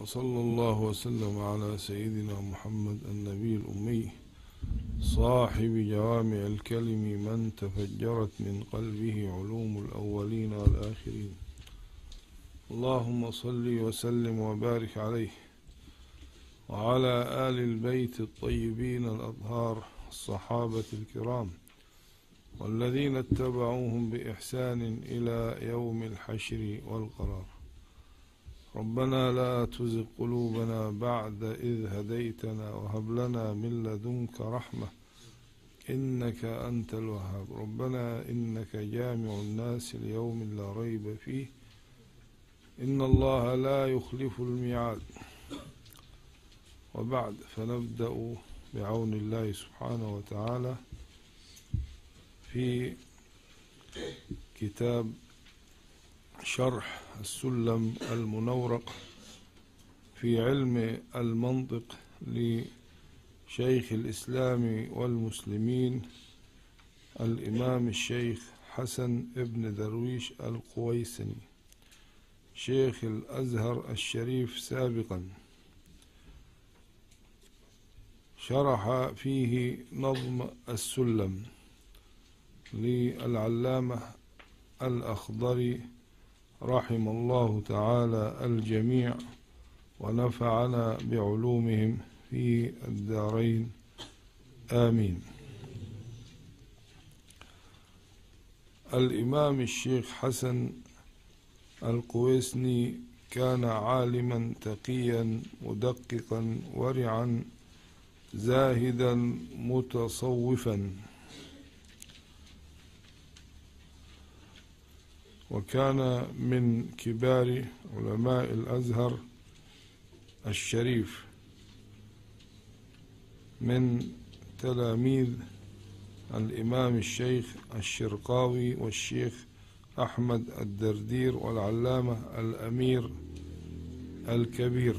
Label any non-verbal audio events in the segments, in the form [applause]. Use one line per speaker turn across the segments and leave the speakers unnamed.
وصلى الله وسلم على سيدنا محمد النبي الأمي صاحب جوامع الكلم من تفجرت من قلبه علوم الأولين والآخرين. اللهم صل وسلم وبارك عليه وعلى آل البيت الطيبين الأطهار الصحابة الكرام والذين اتبعوهم بإحسان إلى يوم الحشر والقرار. ربنا لا تزغ قلوبنا بعد إذ هديتنا وهب لنا من لدنك رحمة. إنك أنت الوهاب. ربنا إنك جامع الناس ليوم لا ريب فيه. إن الله لا يخلف الميعاد. وبعد فنبدأ بعون الله سبحانه وتعالى في كتاب شرح السلم المنورق في علم المنطق لشيخ الإسلام والمسلمين الإمام الشيخ حسن ابن درويش القويسني شيخ الأزهر الشريف سابقا. شرح فيه نظم السلم للعلامة الأخضري رحم الله تعالى الجميع ونفعنا بعلومهم في الدارين. آمين. الإمام الشيخ حسن القويسني كان عالما تقيا مدققا ورعا زاهدا متصوفا. وكان من كبار علماء الأزهر الشريف من تلاميذ الإمام الشيخ الشرقاوي والشيخ أحمد الدردير والعلامة الأمير الكبير.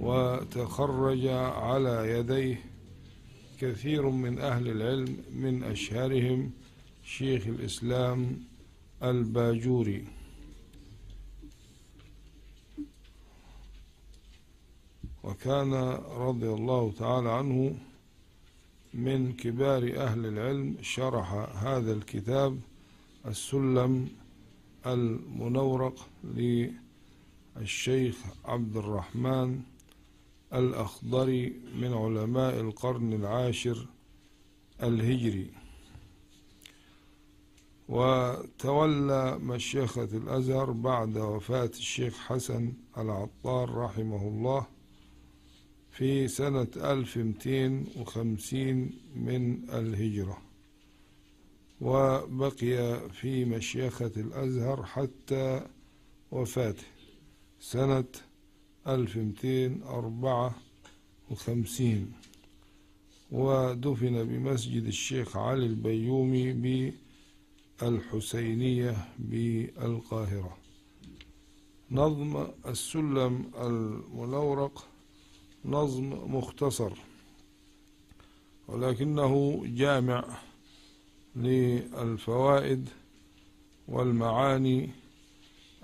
وتخرج على يديه كثير من أهل العلم من أشهرهم شيخ الإسلام الباجوري. وكان رضي الله تعالى عنه من كبار أهل العلم شرح هذا الكتاب السلم المنورق للشيخ عبد الرحمن الأخضري من علماء القرن العاشر الهجري. وتولى مشيخة الأزهر بعد وفاة الشيخ حسن العطار رحمه الله في سنة 1250 من الهجرة وبقي في مشيخة الأزهر حتى وفاته سنة 1254 ودفن بمسجد الشيخ علي البيومي بالحسينية بالقاهرة. نظم السلم المنورق نظم مختصر ولكنه جامع للفوائد والمعاني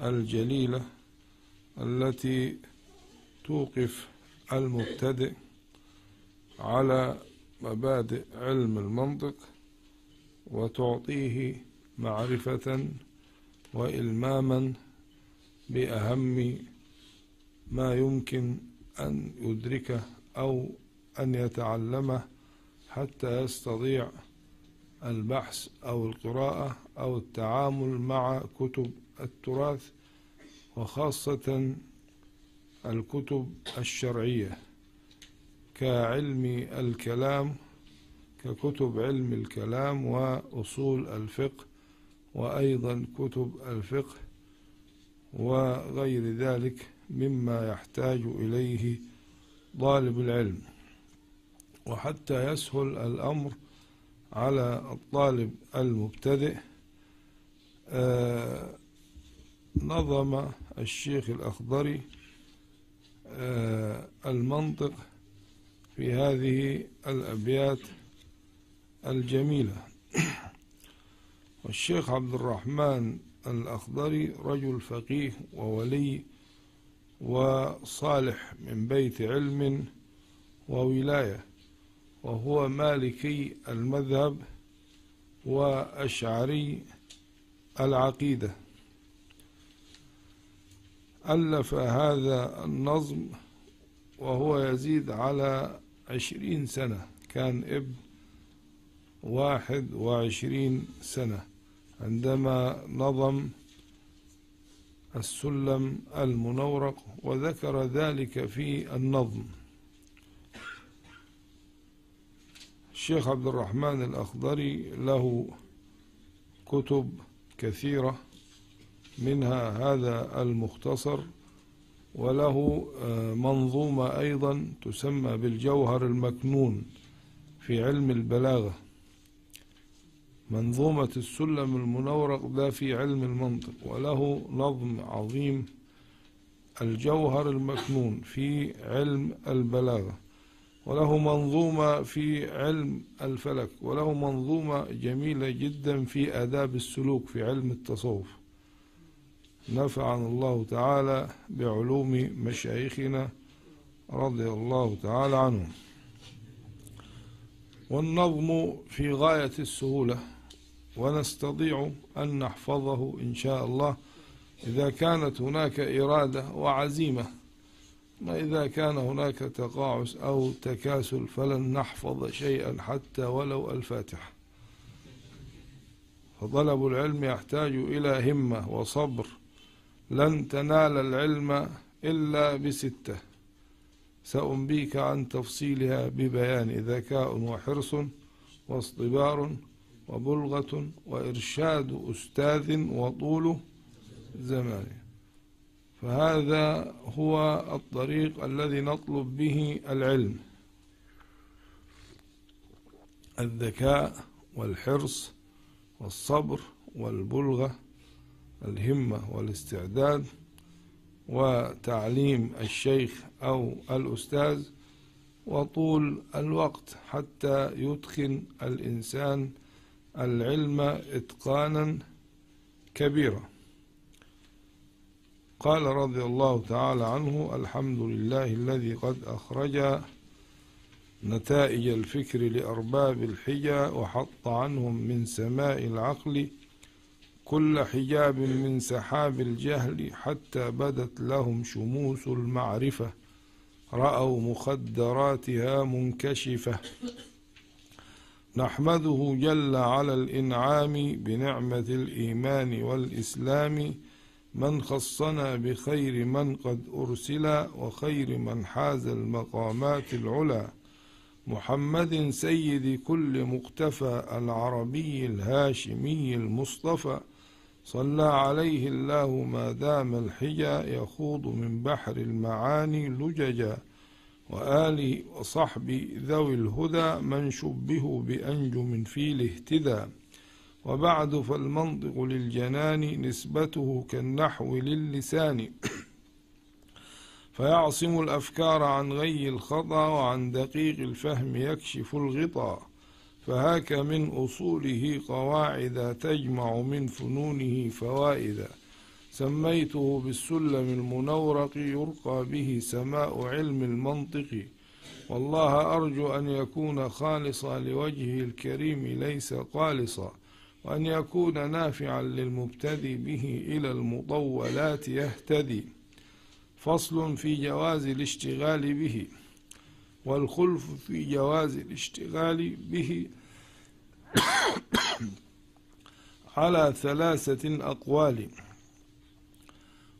الجليلة التي توقف المبتدئ على مبادئ علم المنطق وتعطيه معرفة وإلماما بأهم ما يمكن أن يدركه أو أن يتعلمه حتى يستطيع البحث أو القراءة أو التعامل مع كتب التراث وخاصة الكتب الشرعية كعلم الكلام ككتب علم الكلام وأصول الفقه وأيضا كتب الفقه وغير ذلك مما يحتاج إليه طالب العلم. وحتى يسهل الأمر على الطالب المبتدئ آه نظم الشيخ الأخضري آه المنطق في هذه الأبيات الجميلة. والشيخ عبد الرحمن الأخضري رجل فقيه وولي وصالح من بيت علم وولاية وهو مالكي المذهب وأشعري العقيدة. ألف هذا النظم وهو يزيد على عشرين سنة كان ابن واحد وعشرين سنة. عندما نظم السلم المنورق وذكر ذلك في النظم. الشيخ عبد الرحمن الأخضري له كتب كثيرة منها هذا المختصر وله منظومة أيضا تسمى بالجوهر المكنون في علم البلاغة. منظومة السلم المنورق ده في علم المنطق وله نظم عظيم الجوهر المكنون في علم البلاغة وله منظومة في علم الفلك وله منظومة جميلة جدا في آداب السلوك في علم التصوف. نفعنا الله تعالى بعلوم مشايخنا رضي الله تعالى عنهم. والنظم في غاية السهولة ونستطيع أن نحفظه إن شاء الله. إذا كانت هناك إرادة وعزيمة ما إذا كان هناك تقاعس أو تكاسل فلن نحفظ شيئا حتى ولو الفاتحة فطلب العلم يحتاج إلى همة وصبر. لن تنال العلم إلا بستة. سأنبيك عن تفصيلها ببيان ذكاء وحرص واصطبار. وبلغة وإرشاد أستاذ وطول زمان. فهذا هو الطريق الذي نطلب به العلم. الذكاء والحرص والصبر والبلغة الهمة والاستعداد وتعليم الشيخ أو الأستاذ وطول الوقت حتى يتقن الإنسان العلم إتقانا كبيرا. قال رضي الله تعالى عنه الحمد لله الذي قد أخرج نتائج الفكر لأرباب الحجى وحط عنهم من سماء العقل كل حجاب من سحاب الجهل حتى بدت لهم شموس المعرفة. رأوا مخدراتها منكشفة. نحمده جل على الإنعام بنعمة الإيمان والإسلام من خصنا بخير من قد أرسل وخير من حاز المقامات العلا. محمد سيد كل مقتفى العربي الهاشمي المصطفى. صلى عليه الله ما دام الحجى يخوض من بحر المعاني لججا. وآله وصحب ذوي الهدى من شبهوا بأنجم في الاهتدى وبعد فالمنطق للجنان نسبته كالنحو للسان. [coughs] فيعصم الأفكار عن غي الخطأ وعن دقيق الفهم يكشف الغطاء. فهاك من أصوله قواعد تجمع من فنونه فوائدا سميته بالسلم المنورق يرقى به سماء علم المنطق. والله أرجو أن يكون خالصا لوجهه الكريم ليس قالصا وأن يكون نافعا للمبتدي به إلى المطولات يهتدي. فصل في جواز الاشتغال به والخلف في جواز الاشتغال به. [coughs] على ثلاثة أقوال.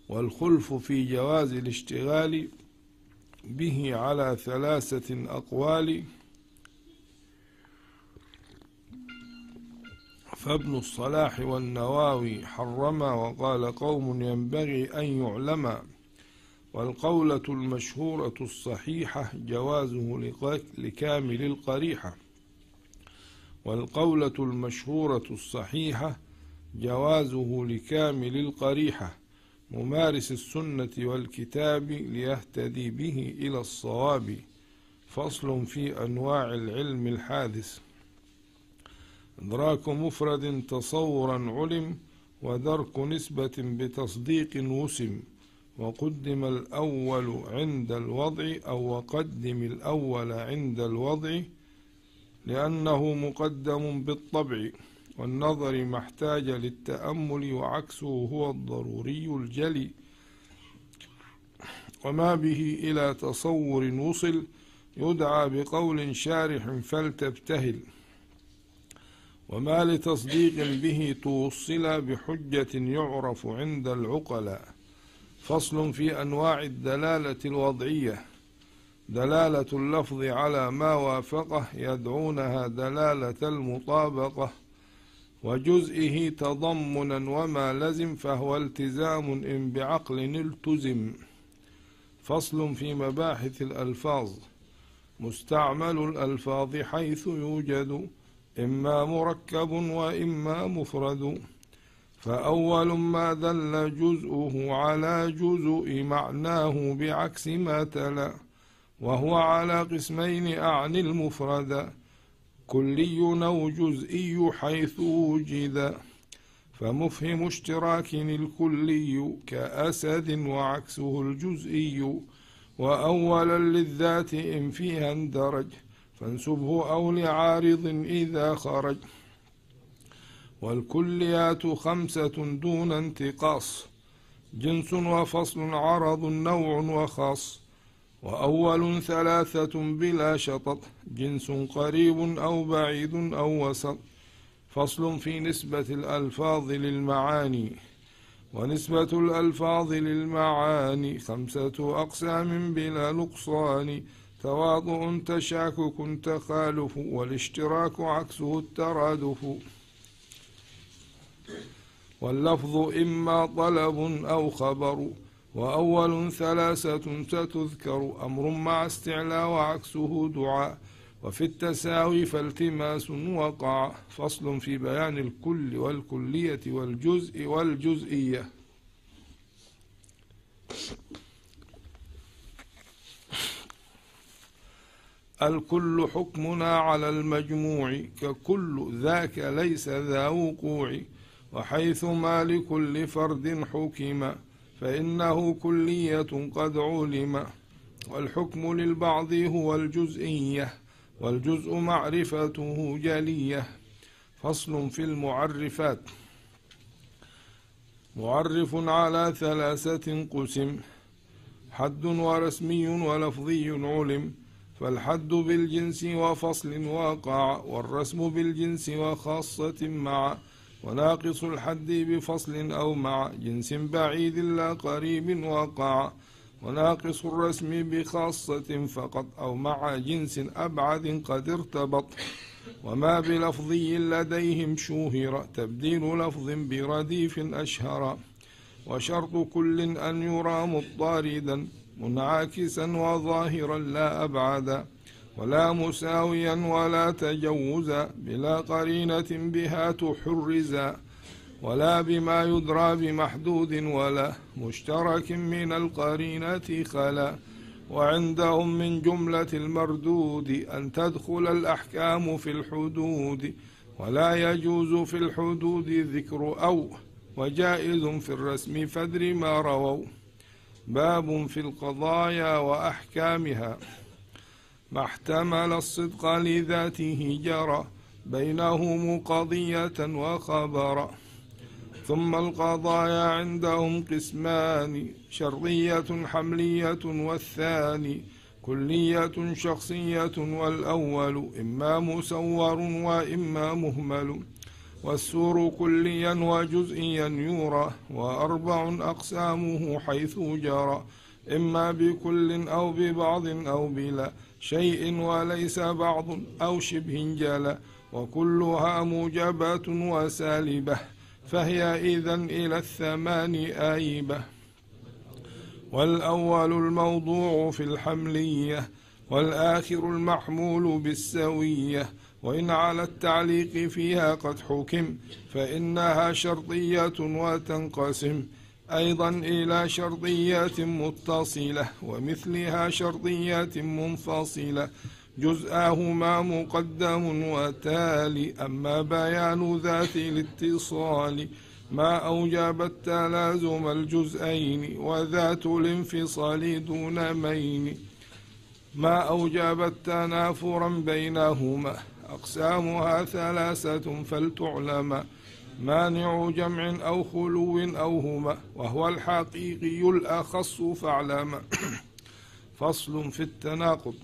والخلف في جواز الاشتغال به على ثلاثة أقوال. فابن الصلاح والنواوي حرما وقال قوم ينبغي أن يعلما والقولة المشهورة الصحيحة جوازه لكامل القريحة. والقولة المشهورة الصحيحة جوازه لكامل القريحة. ممارس السنة والكتاب ليهتدي به إلى الصواب. فصل في أنواع العلم الحادث. إدراك مفرد تصورا علم ودرك نسبة بتصديق وسم. وقدم الأول عند الوضع أو وقدم الأول عند الوضع لأنه مقدم بالطبع. والنظر ما احتاج للتأمل وعكسه هو الضروري الجلي. وما به إلى تصور وصل يدعى بقول شارح فلتبتهل. وما لتصديق به توصل بحجة يعرف عند العقلاء. فصل في أنواع الدلالة الوضعية. دلالة اللفظ على ما وافقه يدعونها دلالة المطابقة. وجزئه تضمنا وما لزم فهو التزام إن بعقل التزم. فصل في مباحث الألفاظ. مستعمل الألفاظ حيث يوجد إما مركب وإما مفرد. فأول ما دل جزءه على جزء معناه بعكس ما تلا وهو على قسمين أعني المفرد. كلي أو جزئي حيث وجد فمفهم اشتراك الكلي كأسد وعكسه الجزئي وأولا للذات إن فيها اندرج فانسبه أو لعارض إذا خرج. والكليات خمسة دون انتقاص جنس وفصل عرض نوع وخاص. وأول ثلاثة بلا شطط جنس قريب أو بعيد أو وسط. فصل في نسبة الألفاظ للمعاني. ونسبة الألفاظ للمعاني خمسة أقسام بلا نقصان. تواضع تشاكك تخالف. والاشتراك عكسه الترادف. واللفظ إما طلب أو خبر. وأول ثلاثة ستذكر أمر مع استعلاء وعكسه دعاء. وفي التساوي فالتماس وقع. فصل في بيان الكل والكلية والجزء والجزئية. الكل حكمنا على المجموع ككل ذاك ليس ذا وقوع. وحيثما لكل فرد حكم. فإنه كلية قد علم والحكم للبعض هو الجزئية والجزء معرفته جلية. فصل في المعرفات. معرف على ثلاثة قسم حد ورسمي ولفظي علم فالحد بالجنس وفصل واقع والرسم بالجنس وخاصة مع وناقص الحد بفصل أو مع جنس بعيد لا قريب وقع. وناقص الرسم بخاصة فقط أو مع جنس أبعد قد ارتبط. وما بلفظي لديهم شوهر تبديل لفظ برديف أشهر. وشرط كل أن يرى مضطردا منعكسا وظاهرا لا أبعدا ولا مساويا ولا تجوزا بلا قرينة بها تحرزا ولا بما يدرى بمحدود ولا مشترك من القرينة خلا وعندهم من جملة المردود أن تدخل الأحكام في الحدود ولا يجوز في الحدود ذكر أو وجائز في الرسم فدر ما رووا باب في القضايا وأحكامها ما احتمل الصدق لذاته جرى بينهم قضية وخبرا ثم القضايا عندهم قسمان شرطية حملية والثاني كلية شخصية والأول إما مسور وإما مهمل. والسور كليا وجزئيا يورى وأربع أقسامه حيث جرى إما بكل أو ببعض أو بلا. شيء وليس بعض أو شبه جلا وكلها موجبات وسالبة فهي إذا إلى الثمان آيبة. والأول الموضوع في الحملية والآخر المحمول بالسوية. وإن على التعليق فيها قد حكم فإنها شرطية وتنقسم. أيضا إلى شرطيات متصلة ومثلها شرطيات منفصلة. جزءاهما مقدم وتالي أما بيان ذات الاتصال ما أوجب التلازم الجزئين وذات الانفصال دون مين؟ ما أوجب التنافرا بينهما؟ أقسامها ثلاثة فلتعلم مانع جمع أو خلو أو هما وهو الحقيقي الأخص فاعلم. [clears throat] فصل في التناقض.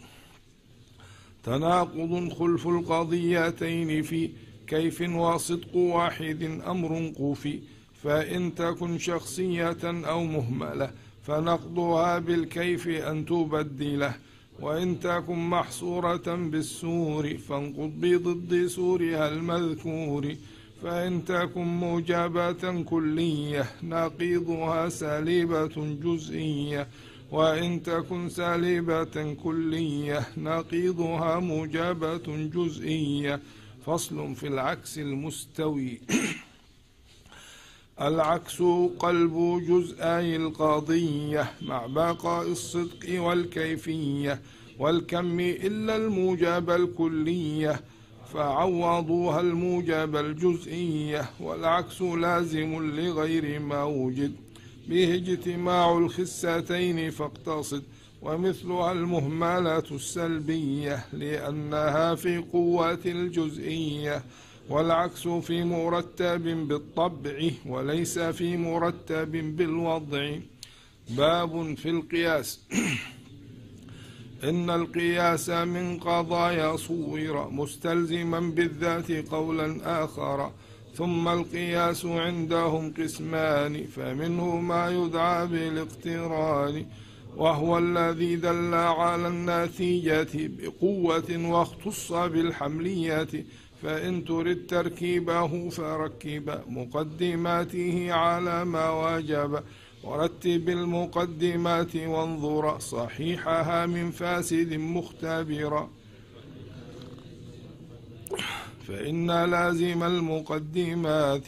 تناقض خلف القضيتين في كيف وصدق واحد أمر قوفي فإن تكن شخصية أو مهملة فنقضها بالكيف أن تبدله وإن تكن محصورة بالسور فانقض بضد سورها المذكور. فإن تكن موجبة كلية نقيضها سالبة جزئية. وإن تكن سالبة كلية نقيضها موجبة جزئية. فصل في العكس المستوي. [coughs] العكس قلب جزئي القضية مع بقاء الصدق والكيفية. والكم إلا الموجب الكلية فعوضوها الموجب الجزئية والعكس لازم لغير ما وجد. به اجتماع الخستين فاقتصد. ومثلها المهملة السلبية لأنها في قوة الجزئية. والعكس في مرتب بالطبع وليس في مرتب بالوضع. باب في القياس. [clears throat] إن القياس من قضايا صور مستلزما بالذات قولا آخر ثم القياس عندهم قسمان فمنه ما يدعى بالاقتران وهو الذي دل على النتيجة بقوة واختص بالحملية فإن ترد تركيبه فركب مقدماته على ما واجب ورتب المقدمات وانظر صحيحها من فاسد مختبرا فإن لازم المقدمات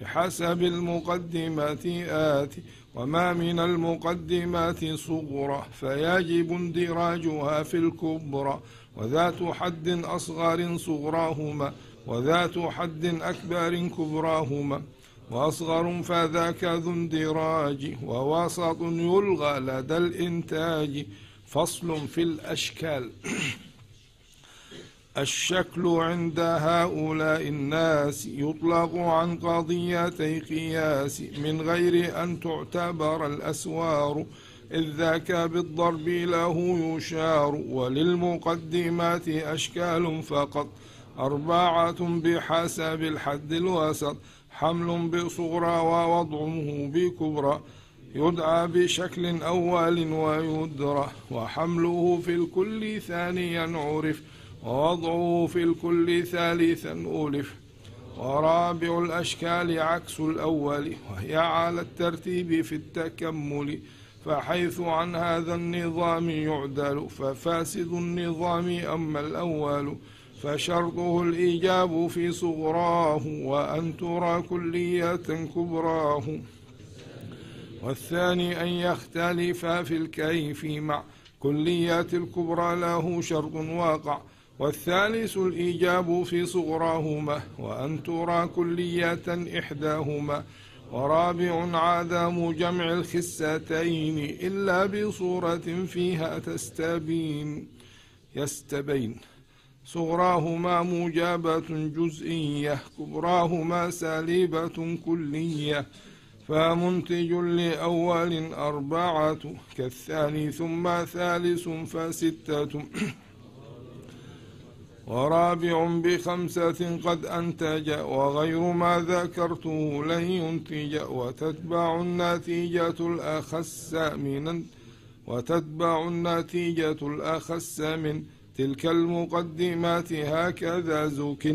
بحسب المقدمات آتي وما من المقدمات صغرى فيجب اندراجها في الكبرى. وذات حد أصغر صغراهما وذات حد أكبر كبراهما. وأصغر فذاك ذو اندراج ووسط يلغى لدى الإنتاج. فصل في الأشكال. [clears throat] الشكل عند هؤلاء الناس يطلق عن قضيتي قياس من غير أن تعتبر الأسوار إذ ذاك بالضرب له يشار. وللمقدمات أشكال فقط أربعة بحسب الحد الوسط. حمل بصغرى ووضعه بكبرى يدعى بشكل أول ويدرى وحمله في الكل ثانيا عرف ووضعه في الكل ثالثا ألف. ورابع الأشكال عكس الأول وهي على الترتيب في التكمل فحيث عن هذا النظام يعدل ففاسد النظام أما الأول. فشرطه الإيجاب في صغراه وأن ترى كلية كبراه. والثاني أن يختلف في الكيف مع كليات الكبرى له شرط واقع. والثالث الإيجاب في صغراهما وأن ترى كلية إحداهما. ورابع عدم جمع الخستين إلا بصورة فيها تستبين يستبين. صغراهما موجبة جزئية كبراهما سالبة كلية. فمنتج لأول أربعة كالثاني ثم ثالث فستة. ورابع بخمسة قد أنتج وغير ما ذكرته لن ينتج. وتتبع النتيجة الأخس من وتتبع النتيجة الأخس من. تلك المقدمات هكذا زوك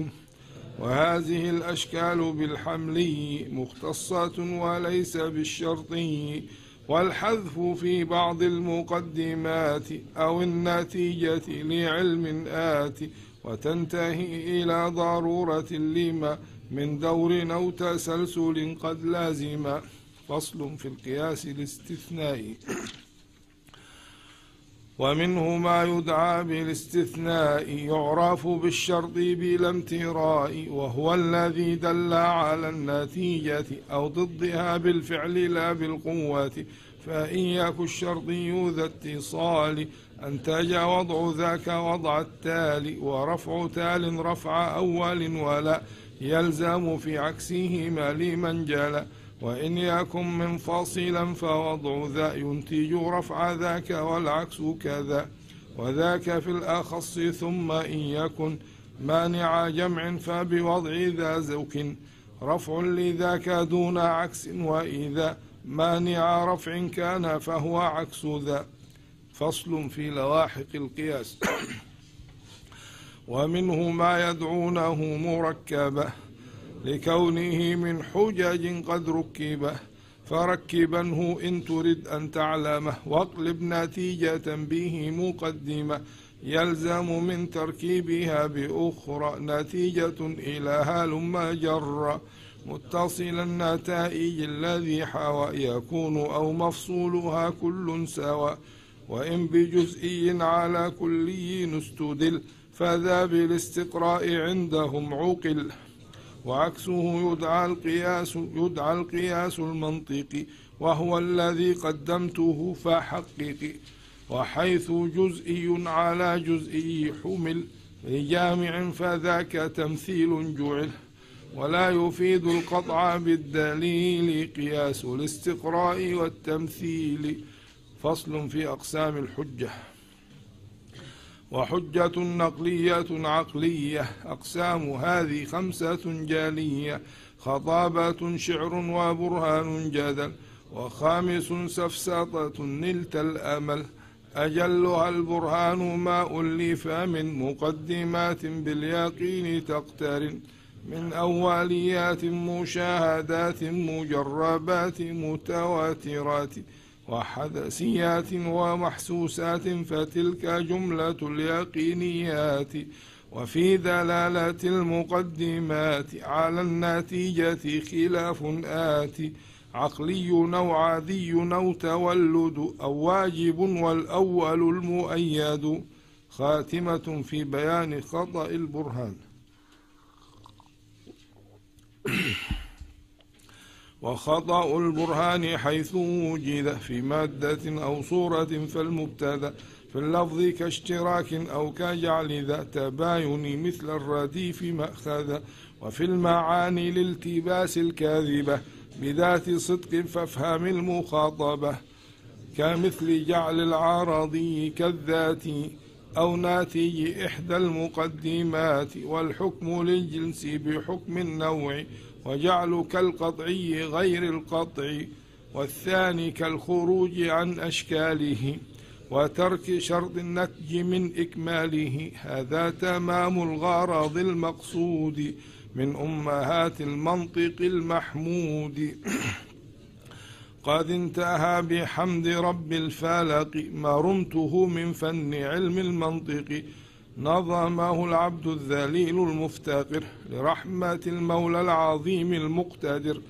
وهذه الأشكال بالحملي مختصة وليس بالشرطي والحذف في بعض المقدمات أو النتيجة لعلم آتي وتنتهي إلى ضرورة لما من دور أو تسلسل قد لازم. فصل في القياس الاستثنائي. ومنه ما يدعى بالاستثناء يعرف بالشرط بلا امتراء وهو الذي دل على النتيجة أو ضدها بالفعل لا بالقوة. فإن يك الشرط ذا اتصال أنتج وضع ذاك وضع التالي ورفع تال رفع أول ولا يلزم في عكسهما لما انجلى وإن يكن منفصلا فوضع ذا ينتج رفع ذاك والعكس كذا. وذاك في الأخص ثم إن يكن مانع جمع فبوضع ذا زكن. رفع لذاك دون عكس وإذا مانع رفع كان فهو عكس ذا. فصل في لواحق القياس. [coughs] ومنه ما يدعونه مركبة. لكونه من حجج قد ركبه فركبنه إن ترد أن تعلمه واقلب نتيجة به مقدمة يلزم من تركيبها بأخرى نتيجة إلى هلم جر متصل النتائج الذي حوى يكون أو مفصولها كل سواء وإن بجزئي على كلي استدل فذا بالاستقراء عندهم عقل. وعكسه يدعى القياس يدعى القياس المنطقي وهو الذي قدمته فحقق. وحيث جزئي على جزئي حمل لجامع فذاك تمثيل جعل. ولا يفيد القطع بالدليل قياس الاستقراء والتمثيل. فصل في أقسام الحجة. وحجة نقلية عقلية أقسام هذه خمسة جالية خطابة شعر وبرهان جدل وخامس سفسطة نلت الأمل أجلها البرهان ما ألف من مقدمات باليقين تقترن من أوليات مشاهدات مجربات متواترات. وحدثيات ومحسوسات فتلك جملة اليقينيات. وفي دلالة المقدمات على النتيجة خلاف آتي عقلي أو عادي أو تولد أو واجب والأول المؤيد. خاتمة في بيان خطأ البرهان. [coughs] وخطأ البرهان حيث وجد في مادة أو صورة فالمبتدأ في اللفظ كاشتراك أو كجعل ذا تباين مثل الرديف مأخذا وفي المعاني لالتباس الكاذبة بذات صدق فافهم المخاطبة كمثل جعل العارضي كالذات أو ناتج إحدى المقدمات والحكم للجنس بحكم النوع وجعل كالقطعي غير القطع والثاني كالخروج عن أشكاله وترك شرط النتج من إكماله. هذا تمام الغرض المقصود من أمهات المنطق المحمود. [clears throat] قد انتهى بحمد رب الفلق ما رمته من فن علم المنطق. نظمه العبد الذليل المفتقر لرحمة المولى العظيم المقتدر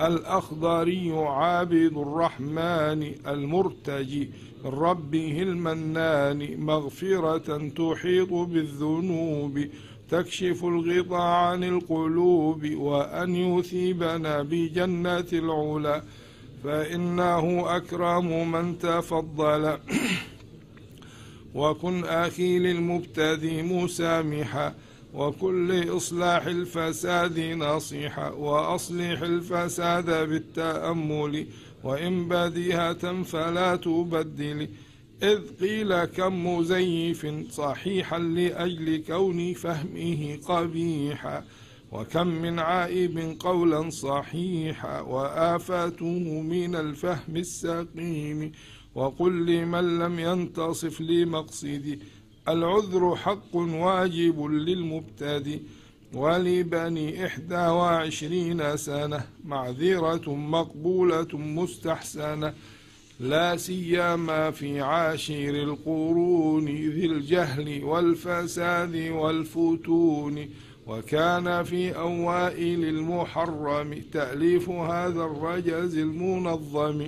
الأخضري عابد الرحمن المرتجي من ربه المنان مغفرة تحيط بالذنوب تكشف الغطاء عن القلوب وأن يثيبنا بجنة العلا فإنه أكرم من تفضل. [clears throat] وكن أخي للمبتدي مسامحا وكل إصلاح الفساد نصيحا وأصلح الفساد بالتأمل وإن بديهة فلا تبدل. إذ قيل كم مزيف صحيحا لأجل كون فهمه قبيحا. وكم من عائب قولا صحيحا وآفاته من الفهم السقيم وقل لمن لم ينتصف لمقصدي العذر حق واجب للمبتدي ولبني إحدى وعشرين سنة معذرة مقبولة مستحسنة لا سيما في عاشر القرون ذي الجهل والفساد والفتون وكان في أوائل المحرم تأليف هذا الرجز المنظم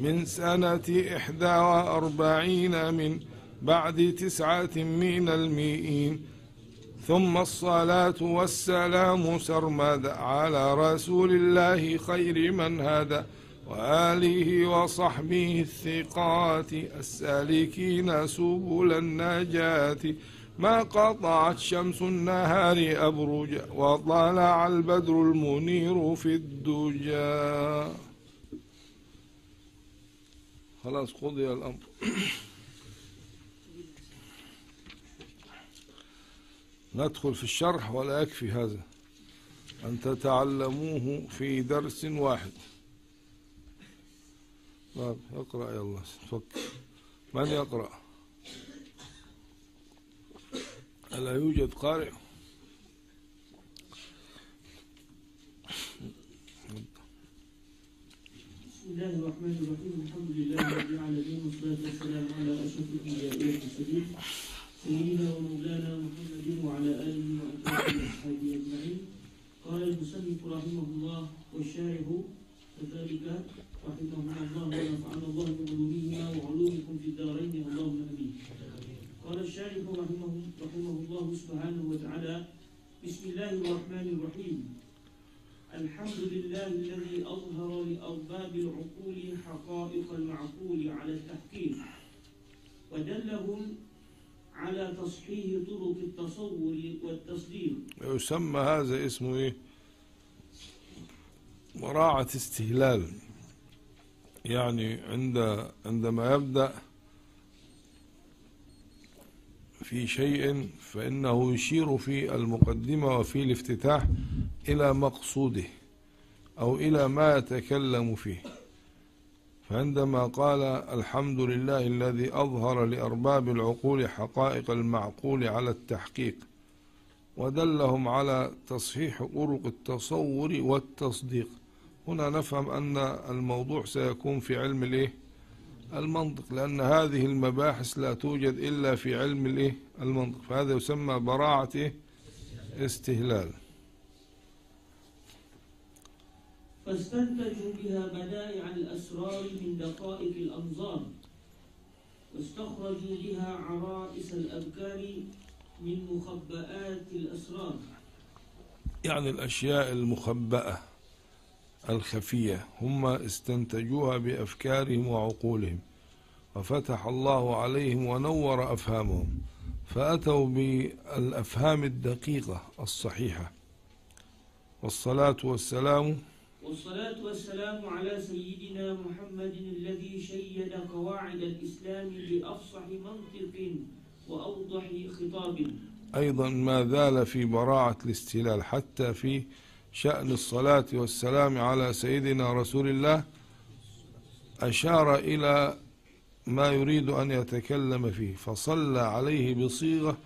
من سنة إحدى وأربعين من بعد تسعة من المئين. ثم الصلاة والسلام سرمد على رسول الله خير من هدى وآله وصحبه الثقات السالكين سبل النجاة. ما قطعت شمس النهار أبرج وطلع البدر المنير في الدجى. خلاص قضي الأمر. ندخل في الشرح ولا يكفي هذا. أن تتعلموه في درس واحد. طيب اقرأ يلا تفكر. من يقرأ؟ ألا يوجد قارئ؟
بسم الله الرحمن الرحيم. الحمد لله رب العالمين والصلاة والسلام على أشرف الأنبياء والمرسلين سيدنا ومولانا محمد وعلى آله وأصحابه أجمعين. قال المصنف رحمه الله والشارح كذلك رحمهما الله ونفعنا الله بعلومهما وعلومكم في الدارين اللهم آمين قال الشارح رحمه رحمه الله سبحانه وتعالى بسم الله الرحمن الرحيم. الحمد لله الذي أظهر لأرباب العقول حقائق المعقول على التحقيق ودلهم على تصحيح طرق التصور والتصديق.
يسمى هذا اسمه إيه؟ براعة استهلال. يعني عند عندما يبدأ في شيء فإنه يشير في المقدمة وفي الافتتاح إلى مقصوده أو إلى ما يتكلم فيه فعندما قال الحمد لله الذي أظهر لأرباب العقول حقائق المعقول على التحقيق ودلهم على تصحيح طرق التصور والتصديق هنا نفهم أن الموضوع سيكون في علم الإيه؟ المنطق لأن هذه المباحث لا توجد إلا في علم الإيه؟ المنطق. فهذا يسمى براعة إيه؟ استهلال.
فاستنتجوا بها بدائع الأسرار من دقائق الأنظار واستخرجوا بها عرائس الأبكار من مخبآت الأسرار.
يعني الأشياء المخبأة. الخفية هم استنتجوها بأفكارهم وعقولهم. وفتح الله عليهم ونور أفهامهم فأتوا بالأفهام الدقيقة الصحيحة. والصلاة والسلام
والصلاة والسلام على سيدنا محمد الذي شيد قواعد الإسلام بأفصح منطق وأوضح خطاب.
أيضا ما زال في براعة الاستهلال حتى في شأن الصلاة والسلام على سيدنا رسول الله أشار إلى ما يريد أن يتكلم فيه فصلى عليه بصيغة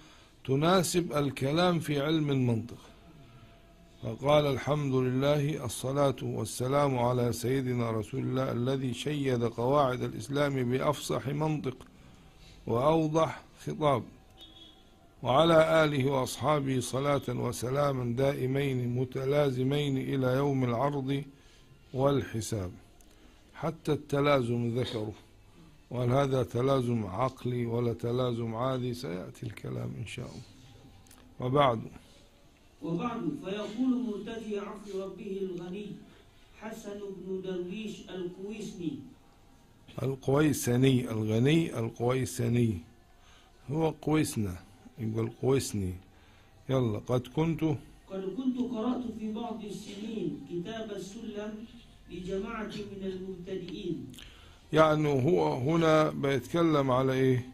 تناسب الكلام في علم المنطق. فقال الحمد لله الصلاة والسلام على سيدنا رسول الله الذي شيد قواعد الإسلام بأفصح منطق وأوضح خطاب. وعلى آله وأصحابه صلاة وسلاما دائمين متلازمين إلى يوم العرض والحساب. حتى التلازم ذكره وهل هذا تلازم عقلي ولا تلازم عادي؟ سيأتي الكلام إن شاء الله. وبعد.
وبعد فيقول مرتجي عفو ربه الغني حسن بن درويش الكويسني.
القويسني الغني القويسني. هو قويسنا. يبقى القويسني يلا قد كنت.
قد كنت قرأت في بعض السنين كتاب السلم لجماعة من المبتدئين.
يعني هو هنا بيتكلم على إيه؟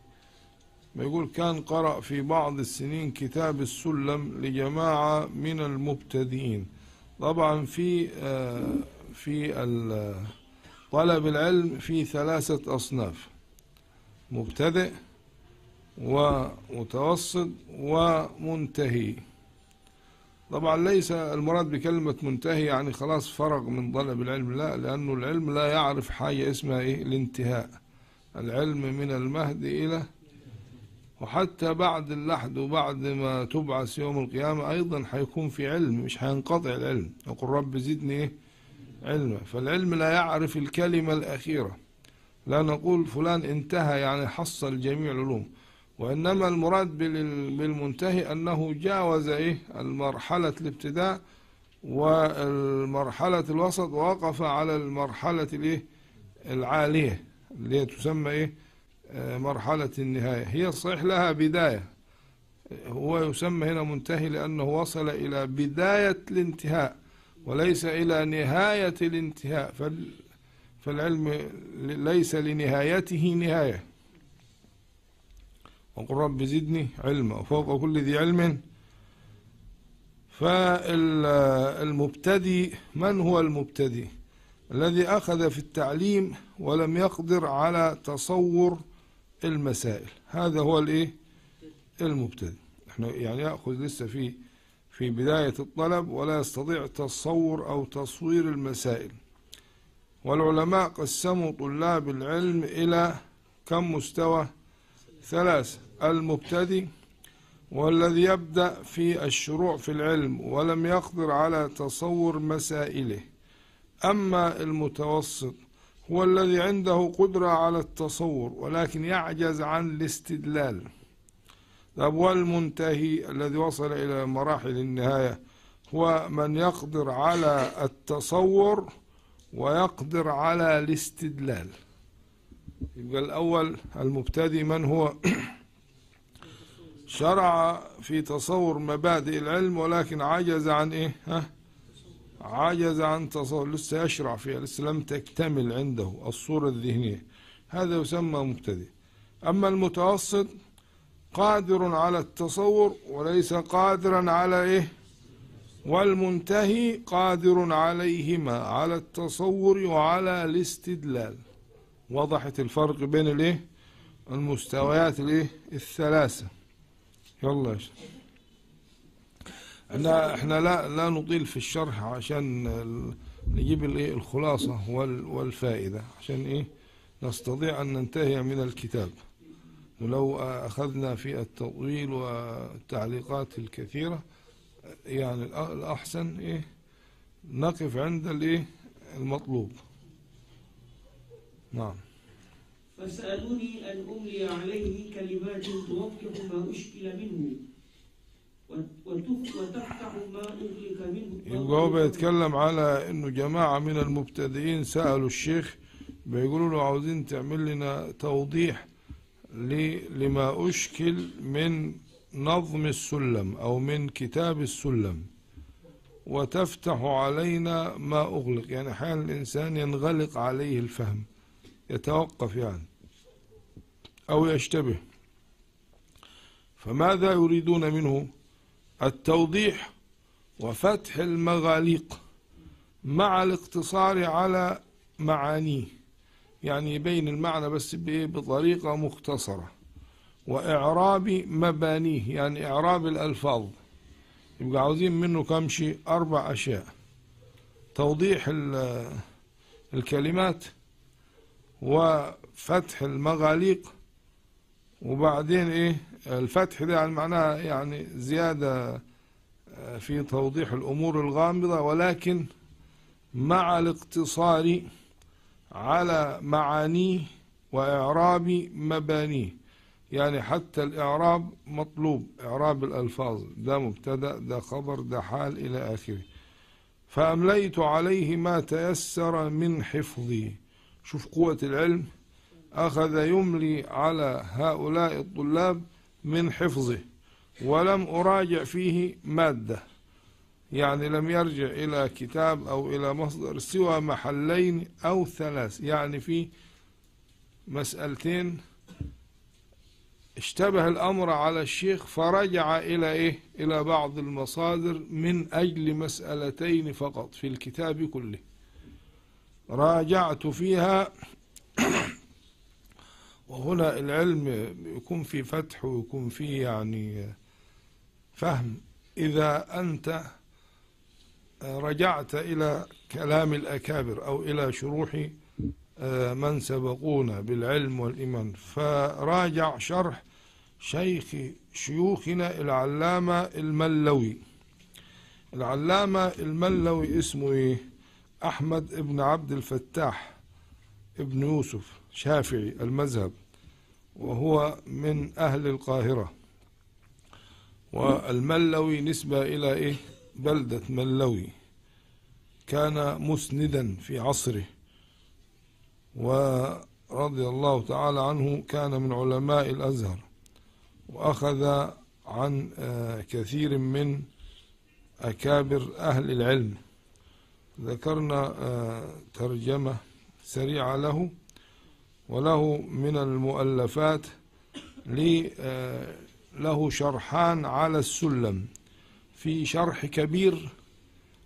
بيقول كان قرأ في بعض السنين كتاب السلم لجماعة من المبتدئين. طبعا في آه، في طلب العلم في ثلاثة أصناف. مبتدئ ومتوسط ومنتهي. طبعا ليس المراد بكلمة منتهي يعني خلاص فرغ من طلب العلم لا لأنه العلم لا يعرف حاجة اسمها إيه؟ الانتهاء. العلم من المهد إلى وحتى بعد اللحد وبعد ما تبعث يوم القيامة أيضا حيكون في علم مش هينقطع العلم. يقول رب زدني إيه؟ علما. فالعلم لا يعرف الكلمة الأخيرة. لا نقول فلان انتهى يعني حصل جميع العلوم. وإنما المراد بال- بالمنتهي أنه جاوز إيه المرحلة الابتداء والمرحلة الوسط ووقف على المرحلة الإيه العالية اللي هي تسمى إيه مرحلة النهاية. هي صحيح لها بداية. هو يسمى هنا منتهي لأنه وصل إلى بداية الانتهاء وليس إلى نهاية الانتهاء. فال فالعلم ليس لنهايته نهاية. وقل رب زدني علما وفوق كل ذي علم. فالمبتدي من هو المبتدي الذي أخذ في التعليم ولم يقدر على تصور المسائل. هذا هو الإيه؟ المبتدئ. إحنا يعني يأخذ لسه في في بداية الطلب ولا يستطيع تصور أو تصوير المسائل. والعلماء قسموا طلاب العلم إلى كم مستوى؟ ثلاث المبتدئ والذي يبدأ في الشروع في العلم ولم يقدر على تصور مسائله. أما المتوسط هو الذي عنده قدرة على التصور ولكن يعجز عن الاستدلال. طب والمنتهي الذي وصل إلى مراحل النهاية هو من يقدر على التصور ويقدر على الاستدلال. يبقى الأول المبتدئ من هو؟ [clears throat] شرع في تصور مبادئ العلم ولكن عجز عن إيه؟ ها؟ عجز عن تصور. لسه يشرع فيها لسه لم تكتمل عنده الصورة الذهنية. هذا يسمى مبتدئ. أما المتوسط قادر على التصور وليس قادرا على إيه؟ والمنتهي قادر عليهما على التصور وعلى الاستدلال. وضحت الفرق بين الإيه؟ المستويات الإيه؟ الثلاثة. يلا يا شيخ. إحنا إحنا لا لا نطيل في الشرح عشان نجيب الايه الخلاصة وال- والفائدة. عشان إيه؟ نستطيع أن ننتهي من الكتاب. ولو أخذنا في التطويل والتعليقات الكثيرة يعني الأحسن إيه؟ نقف عند الإيه؟ المطلوب. نعم.
فسألوني أن أملي عليه كلمات توضح ما أشكل منه. وت- وتف- وتفتح ما أغلق منه.
يبقى هو بيتكلم على إنه جماعة من المبتدئين سألوا الشيخ بيقولوا له عاوزين تعمل لنا توضيح لما أشكل من نظم السلم أو من كتاب السلم. وتفتح علينا ما أغلق. يعني أحيانا الإنسان ينغلق عليه الفهم. يتوقف يعني أو يشتبه. فماذا يريدون منه؟ التوضيح وفتح المغاليق مع الاقتصار على معانيه يعني يبين المعنى بس؟ بطريقة مختصرة وإعراب مبانيه يعني إعراب الألفاظ. يبقى عاوزين منه كم شيء؟ أربع أشياء. توضيح ال- الكلمات وفتح المغاليق وبعدين إيه الفتح ده يعني معناها يعني زيادة في توضيح الأمور الغامضة ولكن مع الاقتصار على معانيه وإعراب مبانيه. يعني حتى الإعراب مطلوب إعراب الألفاظ ده مبتدأ ده خبر ده حال إلى آخره. فأمليت عليه ما تيسر من حفظي. شوف قوة العلم أخذ يملي على هؤلاء الطلاب من حفظه ولم أراجع فيه مادة. يعني لم يرجع إلى كتاب أو إلى مصدر سوى محلين أو ثلاث. يعني في مسألتين اشتبه الأمر على الشيخ فرجع إلى إيه؟ إلى بعض المصادر من أجل مسألتين فقط في الكتاب كله. راجعت فيها. [clears throat] وهنا العلم يكون في فتح ويكون في يعني فهم. إذا أنت رجعت إلى كلام الأكابر أو إلى شروح من سبقونا بالعلم والإيمان فراجع شرح شيخ شيوخنا العلامة الملوي. العلامة الملوي اسمه إيه؟ أحمد ابن عبد الفتاح ابن يوسف شافعي المذهب وهو من أهل القاهرة. والملوي نسبة إلى إيه؟ بلدة ملوي. كان مسندا في عصره ورضي الله تعالى عنه كان من علماء الأزهر وأخذ عن آه، كثير من أكابر أهل العلم. ذكرنا آه، ترجمة سريعة له وله من المؤلفات آه، له شرحان على السلم في شرح كبير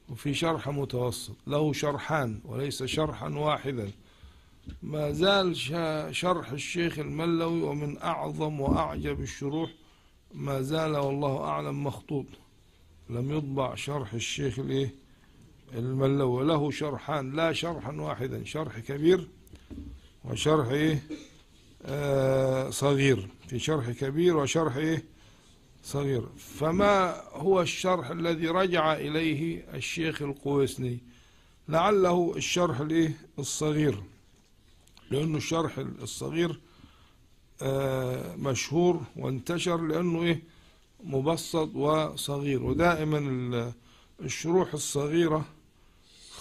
وفي شرح متوسط له شرحان وليس شرحا واحدا. ما زال شرح الشيخ الملوي ومن أعظم وأعجب الشروح ما زال والله أعلم مخطوط. لم يطبع شرح الشيخ الايه الملوي له شرحان لا شرحا واحدا شرح كبير وشرح آه صغير. في شرح كبير وشرح إيه صغير. فما هو الشرح الذي رجع إليه الشيخ القويسني؟ لعله الشرح الايه الصغير لأنه الشرح الصغير آه مشهور وانتشر لأنه إيه؟ مبسط وصغير. ودائما ال- الشروح الصغيرة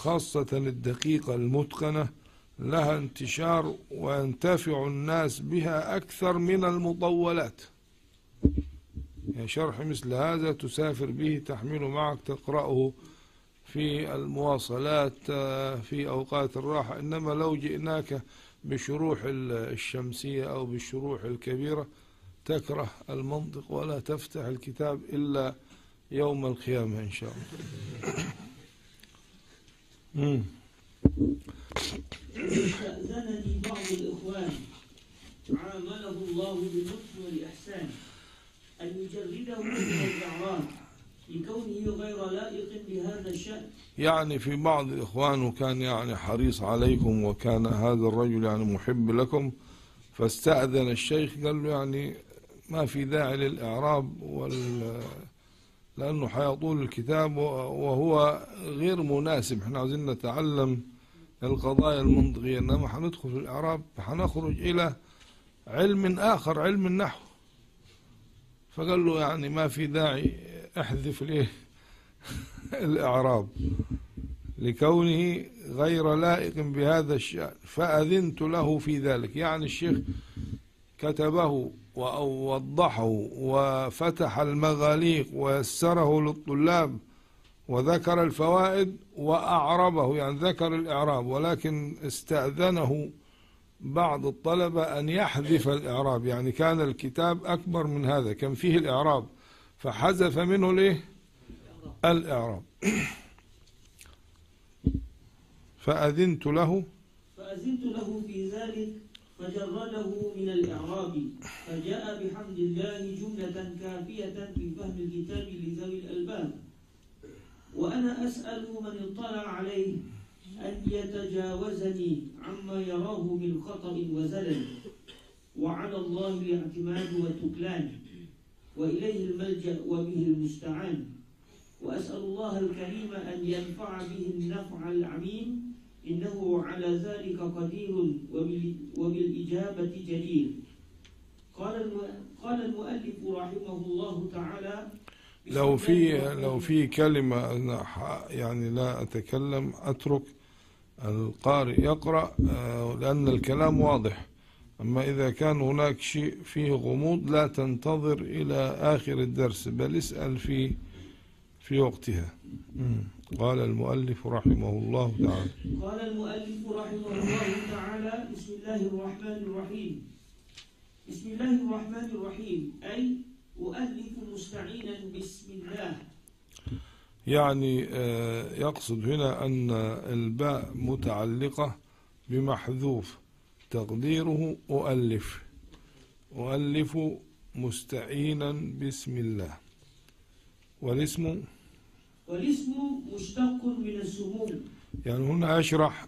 خاصة الدقيقة المتقنة لها انتشار وينتفع الناس بها أكثر من المطولات يعني شرح مثل هذا تسافر به تحمله معك تقرأه في المواصلات آه، في أوقات الراحة إنما لو جئناك بشروح ال- الشمسية أو بالشروح الكبيرة تكره المنطق ولا تفتح الكتاب إلا يوم القيامة إن شاء الله.
استأذنني بعض الإخوان. عامله الله باللطف والإحسان. أن يجرده من الإعراب لكونه غير لائق بهذا الشأن.
يعني في بعض إخوانه كان يعني حريص عليكم وكان هذا الرجل يعني محب لكم. فاستأذن الشيخ قال له يعني ما في داعي للإعراب وال لأنه حيطول الكتاب وهو غير مناسب. إحنا عاوزين نتعلم القضايا المنطقية. إنما حندخل في الإعراب حنخرج إلى علم آخر علم النحو. فقال له يعني ما في داعي أحذف ليه [laughs] الإعراب. لكونه غير لائق بهذا الشأن فأذنت له في ذلك. يعني الشيخ كتبه ووضحه وفتح المغاليق ويسره للطلاب وذكر الفوائد وأعربه يعني ذكر الإعراب ولكن استأذنه بعض الطلبة أن يحذف الإعراب. يعني كان الكتاب أكبر من هذا كان فيه الإعراب فحذف منه ليه؟ الإعراب. فأذنت له؟
فأذنت له في ذلك فجرده من الإعراب فجاء بحمد الله جملة كافية في فهم الكتاب لذوي الألباب. وأنا أسأل من اطلع عليه أن يتجاوزني عما يراه من خطأ وزلل. وعلى الله الاعتماد والتكلان وإليه الملجأ وبه المستعان. وأسأل الله الكريم أن ينفع به النفع العميم إنه على ذلك قدير وبال- وبالإجابة جدير قال قال المؤلف رحمه الله تعالى
لو في لو في كلمة أنا يعني لا أتكلم أترك القارئ يقرأ آه، لأن الكلام واضح. أما إذا كان هناك شيء فيه غموض لا تنتظر إلى آخر الدرس بل اسأل في في وقتها. قال المؤلف رحمه الله تعالى.
قال المؤلف رحمه الله تعالى بسم الله الرحمن الرحيم. بسم الله الرحمن الرحيم. أي أؤلف مستعينا بسم الله.
يعني آه، يقصد هنا أن الباء متعلقة بمحذوف. تقديره أؤلف. أؤلف مستعينا بسم الله. والاسم
والاسم مشتق من السمو.
يعني هنا أشرح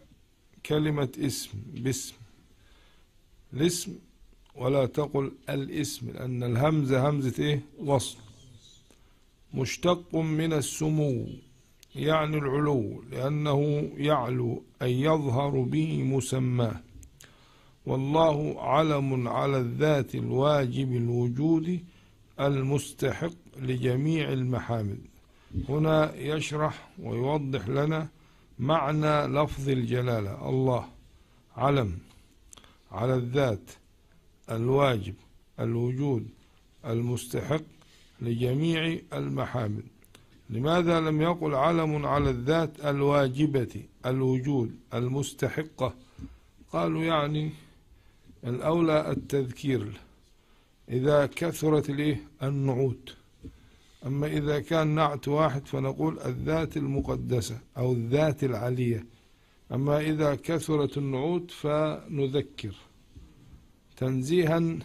كلمة اسم باسم. الاسم ولا تقل الاسم لأن الهمزة همزة إيه؟ وصل. مشتق من السمو يعني العلو لأنه يعلو أي يظهر به مسماه والله علم على الذات الواجب الوجود المستحق لجميع المحامد. هنا يشرح ويوضح لنا معنى لفظ الجلالة. الله علم على الذات الواجب الوجود المستحق لجميع المحامد لماذا لم يقل علم على الذات الواجبة الوجود المستحقة؟ قالوا يعني الأولى التذكير إذا كثرت النعوت. أما إذا كان نعت واحد فنقول الذات المقدسة أو الذات العلية. أما إذا كثرت النعوت فنذكر. تنزيها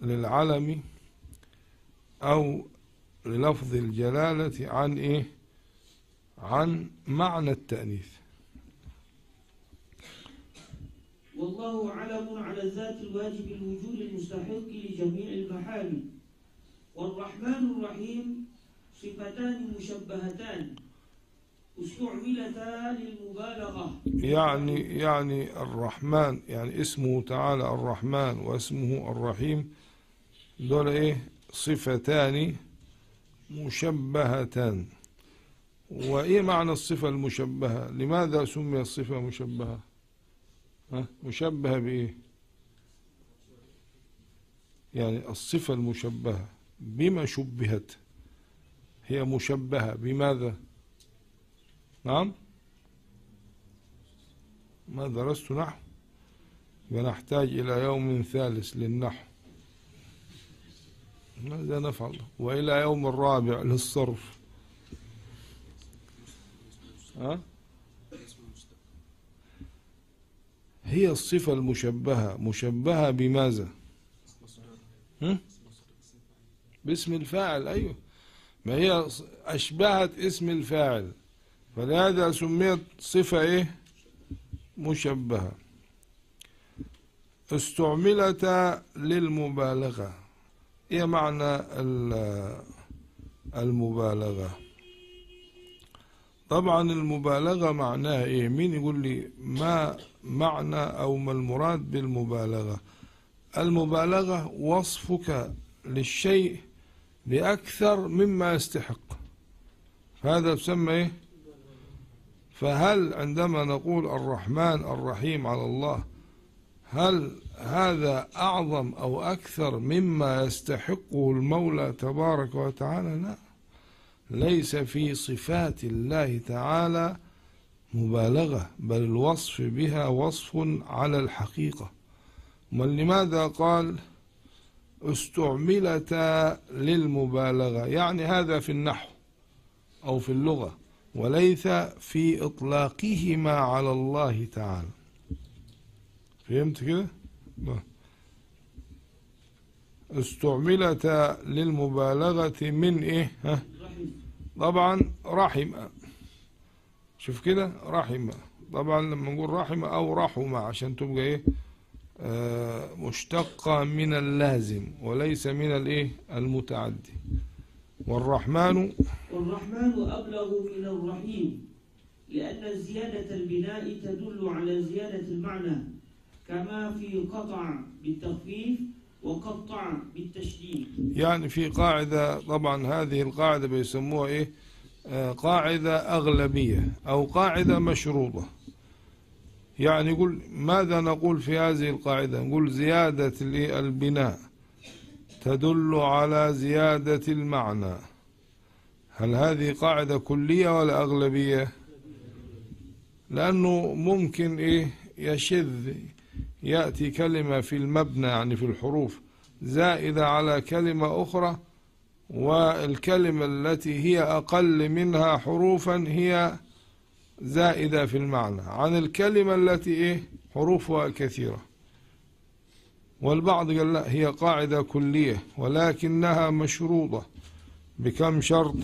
للعلم أو للفظ الجلالة عن إيه؟ عن معنى التأنيث.
والله علم على الذات الواجب الوجود المستحق لجميع المحامد والرحمن الرحيم صفتان مشبهتان. استعملتا للمبالغة.
يعني يعني الرحمن يعني اسمه تعالى الرحمن واسمه الرحيم. دول إيه؟ صفتان مشبهتان. وإيه معنى الصفة المشبهة؟ لماذا سمي الصفة مشبهة؟ مشبهة بإيه؟ يعني الصفة المشبهة بما شبهت. هي مشبهة بماذا؟ نعم؟ ما درست نحو؟ ونحتاج إلى يوم ثالث للنحو. ماذا نفعل؟ وإلى يوم الرابع للصرف. ها؟ هي الصفة المشبهة. مشبهة بماذا؟ باسم الفاعل أيوه. ما هي أشبهت اسم الفاعل. فلهذا سميت صفة إيه؟ مشبهة. استعملت للمبالغة. إيه معنى المبالغة؟ طبعا المبالغة معناها إيه؟ مين يقول لي ما معنى أو ما المراد بالمبالغة؟ المبالغة وصفك للشيء بأكثر مما يستحق. هذا تسمى إيه؟ فهل عندما نقول الرحمن الرحيم على الله هل هذا أعظم أو أكثر مما يستحقه المولى تبارك وتعالى؟ لا. ليس في صفات الله تعالى مبالغة بل الوصف بها وصف على الحقيقة من لماذا قال استعملتا للمبالغة يعني هذا في النحو أو في اللغة وليس في إطلاقهما على الله تعالى فهمت كده؟ استعملتا للمبالغة من إيه؟ ها؟ طبعا رحم شوف كده رحم طبعا لما نقول رحم أو رحم عشان تبقى إيه؟ آه مشتقة من اللازم وليس من الإيه؟ المتعدي والرحمن
والرحمن أبلغ من الرحيم لأن زيادة البناء تدل على زيادة المعنى كما في قطع بالتخفيف وقطع بالتشديد
يعني في قاعدة طبعا هذه القاعدة بيسموها إيه قاعدة أغلبية أو قاعدة مشروطة. يعني يقول ماذا نقول في هذه القاعدة؟ نقول زيادة البناء تدل على زيادة المعنى. هل هذه قاعدة كلية ولا أغلبية؟ لأنه ممكن إيه؟ يشذ يأتي كلمة في المبنى يعني في الحروف زائدة على كلمة أخرى والكلمة التي هي أقل منها حروفا هي زائدة في المعنى. عن الكلمة التي إيه؟ حروفها كثيرة. والبعض قال لا هي قاعدة كلية ولكنها مشروطة. بكم شرط؟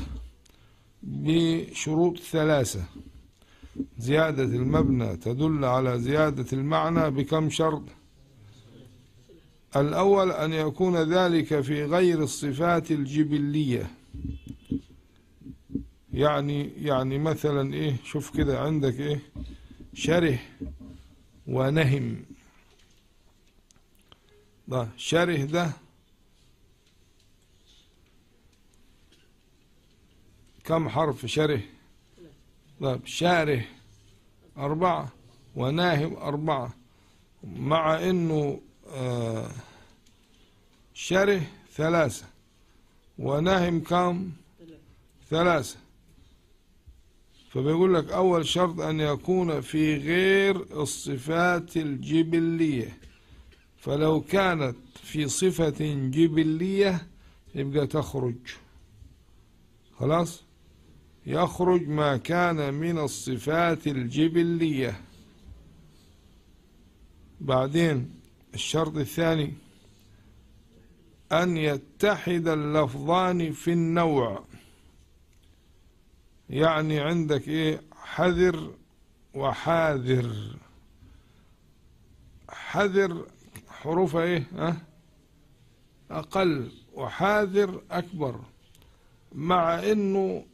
بشروط ثلاثة. زيادة المبنى تدل على زيادة المعنى. بكم شرط؟ الأول أن يكون ذلك في غير الصفات الجبلية. يعني يعني مثلا إيه شوف كده عندك إيه شره ونهم. ده شره ده كم حرف شره طيب شاره أربعة وناهم أربعة مع إنه شره ثلاثة وناهم كم؟ ثلاثة. فبيقول لك أول شرط أن يكون في غير الصفات الجبلية. فلو كانت في صفة جبلية يبقى تخرج. خلاص؟ يخرج ما كان من الصفات الجبلية. بعدين الشرط الثاني أن يتحد اللفظان في النوع. يعني عندك إيه؟ حذر وحاذر. حذر حروفها إيه؟ أه؟ أقل. وحاذر أكبر. مع إنه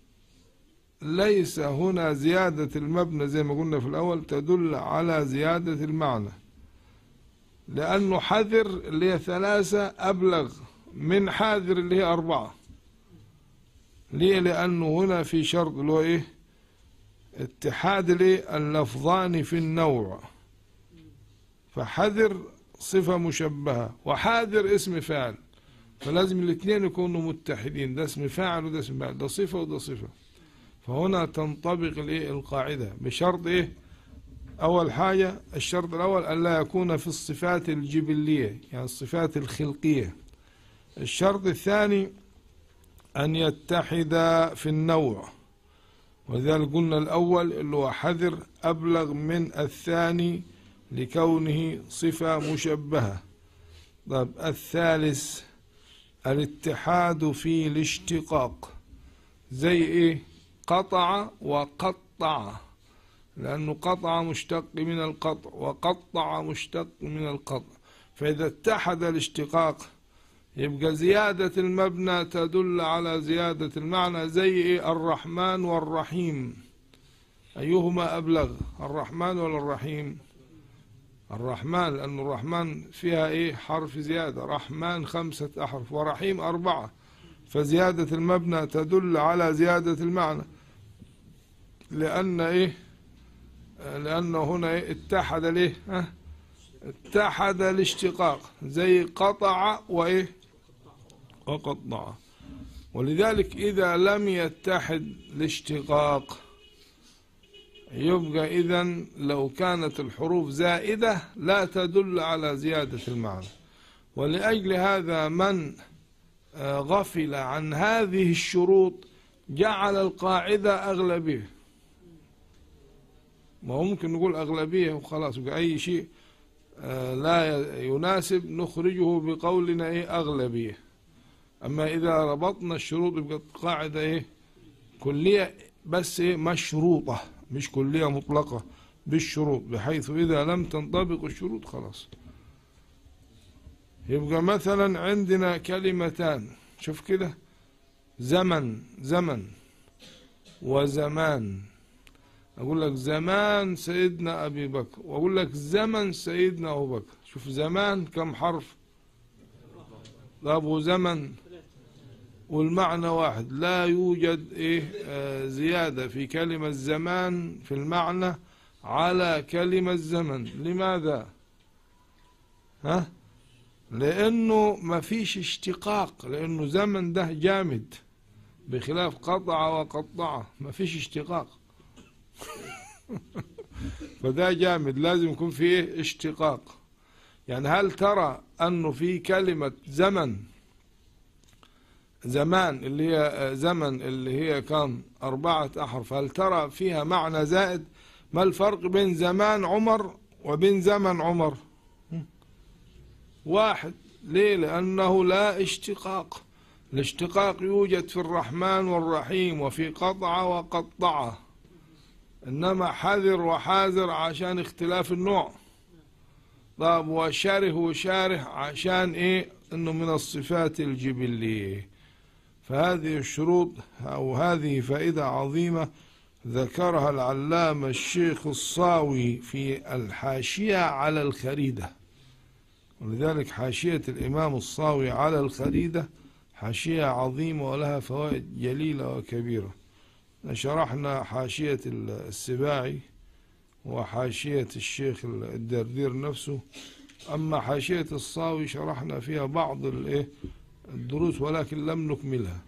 ليس هنا زيادة المبنى زي ما قلنا في الأول تدل على زيادة المعنى. لأنه حذر اللي هي ثلاثة أبلغ من حاذر اللي هي أربعة. ليه؟ لأنه هنا في شرط اللي هو إيه؟ اتحاد اللفظان في النوع. فحذر صفة مشبهة وحاذر اسم فاعل فلازم الاثنين يكونوا متحدين ده اسم فاعل وده اسم فاعل ده صفة وده صفة. فهنا تنطبق الايه القاعدة. بشرط إيه؟ أول حاجة الشرط الأول ألا يكون في الصفات الجبلية يعني الصفات الخلقية. الشرط الثاني أن يتحد في النوع. ولذلك قلنا الأول اللي هو حذر أبلغ من الثاني لكونه صفة مشبهة. طيب الثالث الاتحاد في الاشتقاق. زي إيه؟ قطع وقطع. لأنه قطع مشتق من القطع وقطع مشتق من القطع. فإذا اتحد الاشتقاق يبقى زيادة المبنى تدل على زيادة المعنى زي إيه؟ الرحمن والرحيم. أيهما أبلغ؟ الرحمن ولا الرحيم؟ الرحمن لأن الرحمن فيها إيه؟ حرف زيادة. رحمن خمسة أحرف ورحيم أربعة. فزيادة المبنى تدل على زيادة المعنى. لأن إيه؟ لأنه هنا اتحد ليه؟ ها؟ اتحد الاشتقاق. زي قطع وإيه؟ وقطع. ولذلك إذا لم يتحد الاشتقاق يبقى إذا لو كانت الحروف زائدة لا تدل على زيادة المعنى. ولأجل هذا من غفل عن هذه الشروط جعل القاعدة أغلبية. ما هو ممكن نقول أغلبية وخلاص أي شيء لا يناسب نخرجه بقولنا إيه أغلبية. أما إذا ربطنا الشروط يبقى القاعدة إيه كلية بس إيه مشروطة مش كلية مطلقة بالشروط بحيث إذا لم تنطبق الشروط خلاص. يبقى مثلا عندنا كلمتان شوف كده زمن زمن وزمان. أقول لك زمان سيدنا أبي بكر وأقول لك زمن سيدنا أبو بكر. شوف زمان كم حرف. طب وزمن والمعنى واحد. لا يوجد إيه آه زيادة في كلمة زمان في المعنى على كلمة زمن لماذا؟ ها؟ لأنه ما فيش اشتقاق لأنه زمن ده جامد. بخلاف قطع وقطع ما فيش اشتقاق. [laughs] فده جامد. لازم يكون فيه اشتقاق. يعني هل ترى أنه في كلمة زمن زمان اللي هي زمن اللي هي كان أربعة أحرف هل ترى فيها معنى زائد؟ ما الفرق بين زمان عمر وبين زمن عمر؟ واحد. ليه؟ لأنه لا اشتقاق. الاشتقاق يوجد في الرحمن والرحيم وفي قطع وقطعه إنما حذر وحاذر عشان اختلاف النوع. طب وشاره وشاره عشان إيه؟ إنه من الصفات الجبلية. فهذه الشروط أو هذه فائدة عظيمة ذكرها العلامة الشيخ الصاوي في الحاشية على الخريدة. ولذلك حاشية الإمام الصاوي على الخريدة حاشية عظيمة ولها فوائد جليلة وكبيرة. شرحنا حاشية السباعي وحاشية الشيخ الدردير نفسه. أما حاشية الصاوي شرحنا فيها بعض الإيه الدروس ولكن لم نكملها.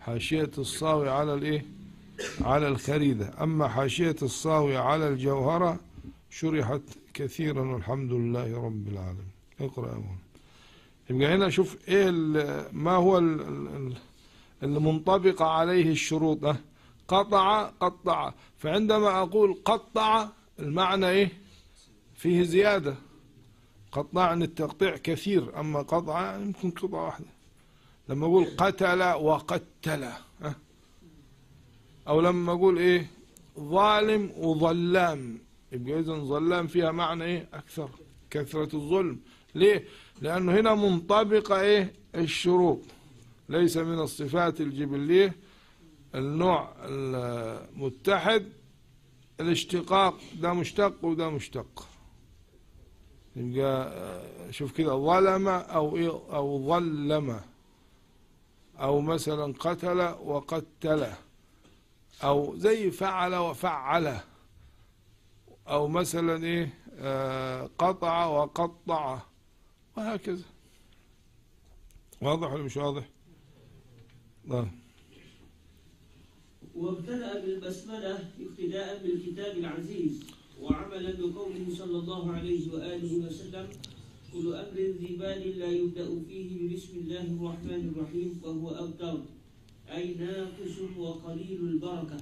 حاشية الصاوي على الإيه على الخريدة. أما حاشية الصاوي على الجوهرة شرحت كثيرا والحمد لله رب العالمين. اقرأ مولانا يبقى هنا شوف ال- ما هو ال- ال- اللي منطبق عليه الشروط ده قطع قطع. فعندما أقول قطع المعنى إيه؟ فيه زيادة. قطع عن التقطيع كثير أما قطع يمكن قطعة واحدة. لما أقول قتل وقتل؟ أو لما أقول إيه؟ ظالم وظلام. يبقى إذا ظلام فيها معنى إيه؟ أكثر. كثرة الظلم. ليه؟ لأنه هنا منطبقة إيه؟ الشروط. ليس من الصفات الجبلية. النوع المتحد الاشتقاق ده مشتق وده مشتق. يبقى آه، شوف كده ظلم إيه أو ظلم أو مثلا قتل وقتل أو زي فعل وفعل أو مثلا إيه آه، قطع وقطع وهكذا. واضح ولا مش واضح؟ نعم
وابتدأ بالبسملة اقتداء بالكتاب العزيز وعملا بقوله صلى الله عليه وآله وسلم كل أمر ذي بال لا يبدأ فيه بسم الله الرحمن الرحيم فهو أبتر أي ناقص وقليل البركة.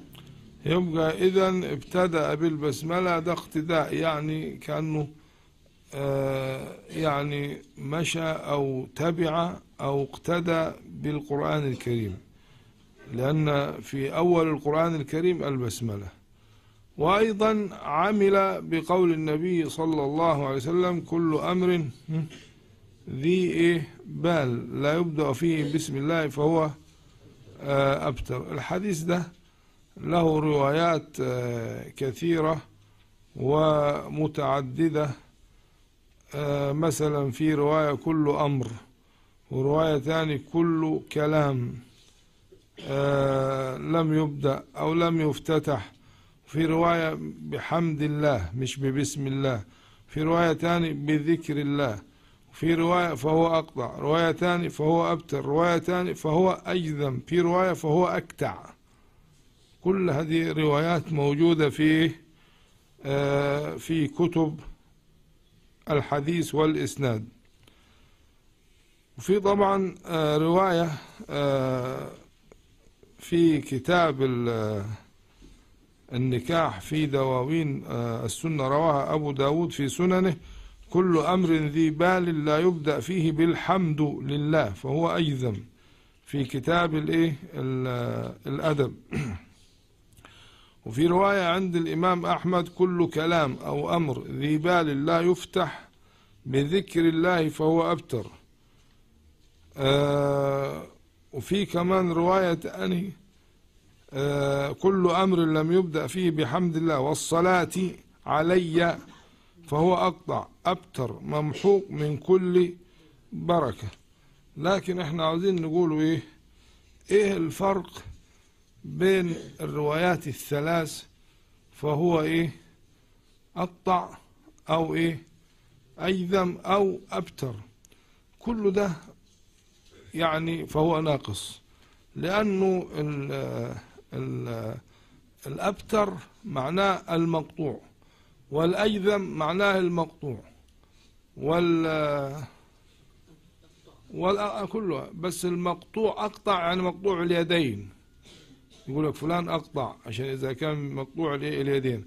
يبقى إذا ابتدأ بالبسملة ده اقتداء يعني كأنه آه، يعني مشى أو تبع أو اقتدى بالقرآن الكريم. لأن في أول القرآن الكريم البسملة. وأيضا عمل بقول النبي صلى الله عليه وسلم كل أمر ذي إيه؟ بال. لا يبدأ فيه بسم الله فهو آه، أبتر. الحديث ده له روايات آه، كثيرة ومتعددة آه، مثلا في رواية كل أمر ورواية ثانية كل كلام. لم يبدأ أو لم يفتتح. في رواية بحمد الله مش ببسم الله. في رواية ثانية بذكر الله. في رواية فهو أقطع. رواية ثانية فهو أبتر. رواية ثانية فهو أجذم. في رواية فهو أكتع. كل هذه روايات موجودة في آه، في كتب الحديث والإسناد. وفي طبعا آه، رواية آه، في كتاب ال- النكاح في دواوين آه، السنة رواها أبو داود في سننه كل أمر ذي بال لا يبدأ فيه بالحمد لله فهو أيذم. في كتاب الإيه؟ ال- الأدب. وفي رواية عند الإمام أحمد كل كلام أو أمر ذي بال لا يفتح بذكر الله فهو أبتر. آه وفي كمان رواية أني آه كل أمر لم يبدأ فيه بحمد الله والصلاة علي فهو أقطع أبتر ممحوق من كل بركة. لكن إحنا عاوزين نقول إيه؟ إيه الفرق بين الروايات الثلاث؟ فهو إيه؟ أقطع أو إيه؟ أيذم أو أبتر. كل ده يعني فهو ناقص. لأنه ال ال الأبتر معناه المقطوع والأيذم معناه المقطوع وال كله. بس المقطوع أقطع يعني مقطوع اليدين. يقول لك فلان أقطع عشان إذا كان مقطوع؟ اليدين.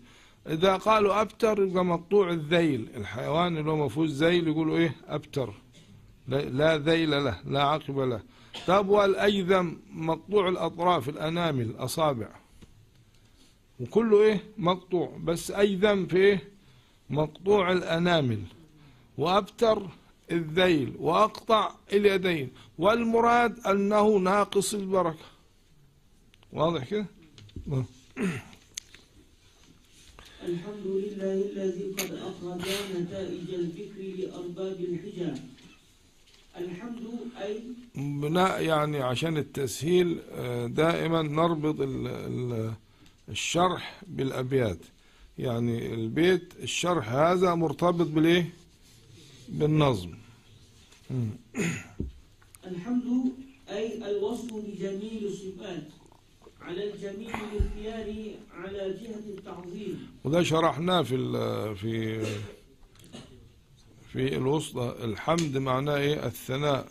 إذا قالوا أبتر يبقى مقطوع الذيل. الحيوان اللي هو ما فيهوش ذيل يقولوا إيه؟ أبتر. لا- ذيل له لا عقب له. طب والأيذم مقطوع الأطراف الأنامل الأصابع. وكله إيه؟ مقطوع. بس أيذم في إيه؟ مقطوع الأنامل. وأبتر الذيل وأقطع اليدين. والمراد أنه ناقص البركة. واضح كده؟ آه.
الحمد لله الذي قد أخرج نتائج الفكر لأرباب الحجة الحمد أي؟
بناء يعني عشان التسهيل آه، دائما نربط ال- ال- الشرح بالأبيات. يعني البيت الشرح هذا مرتبط بالإيه؟ بالنظم.
الحمد أي؟ الوصف بجميل الصفات. على الجميل الاختياري على جهة التعظيم.
وده شرحناه في في في الوسطى. الحمد معناه إيه؟ الثناء.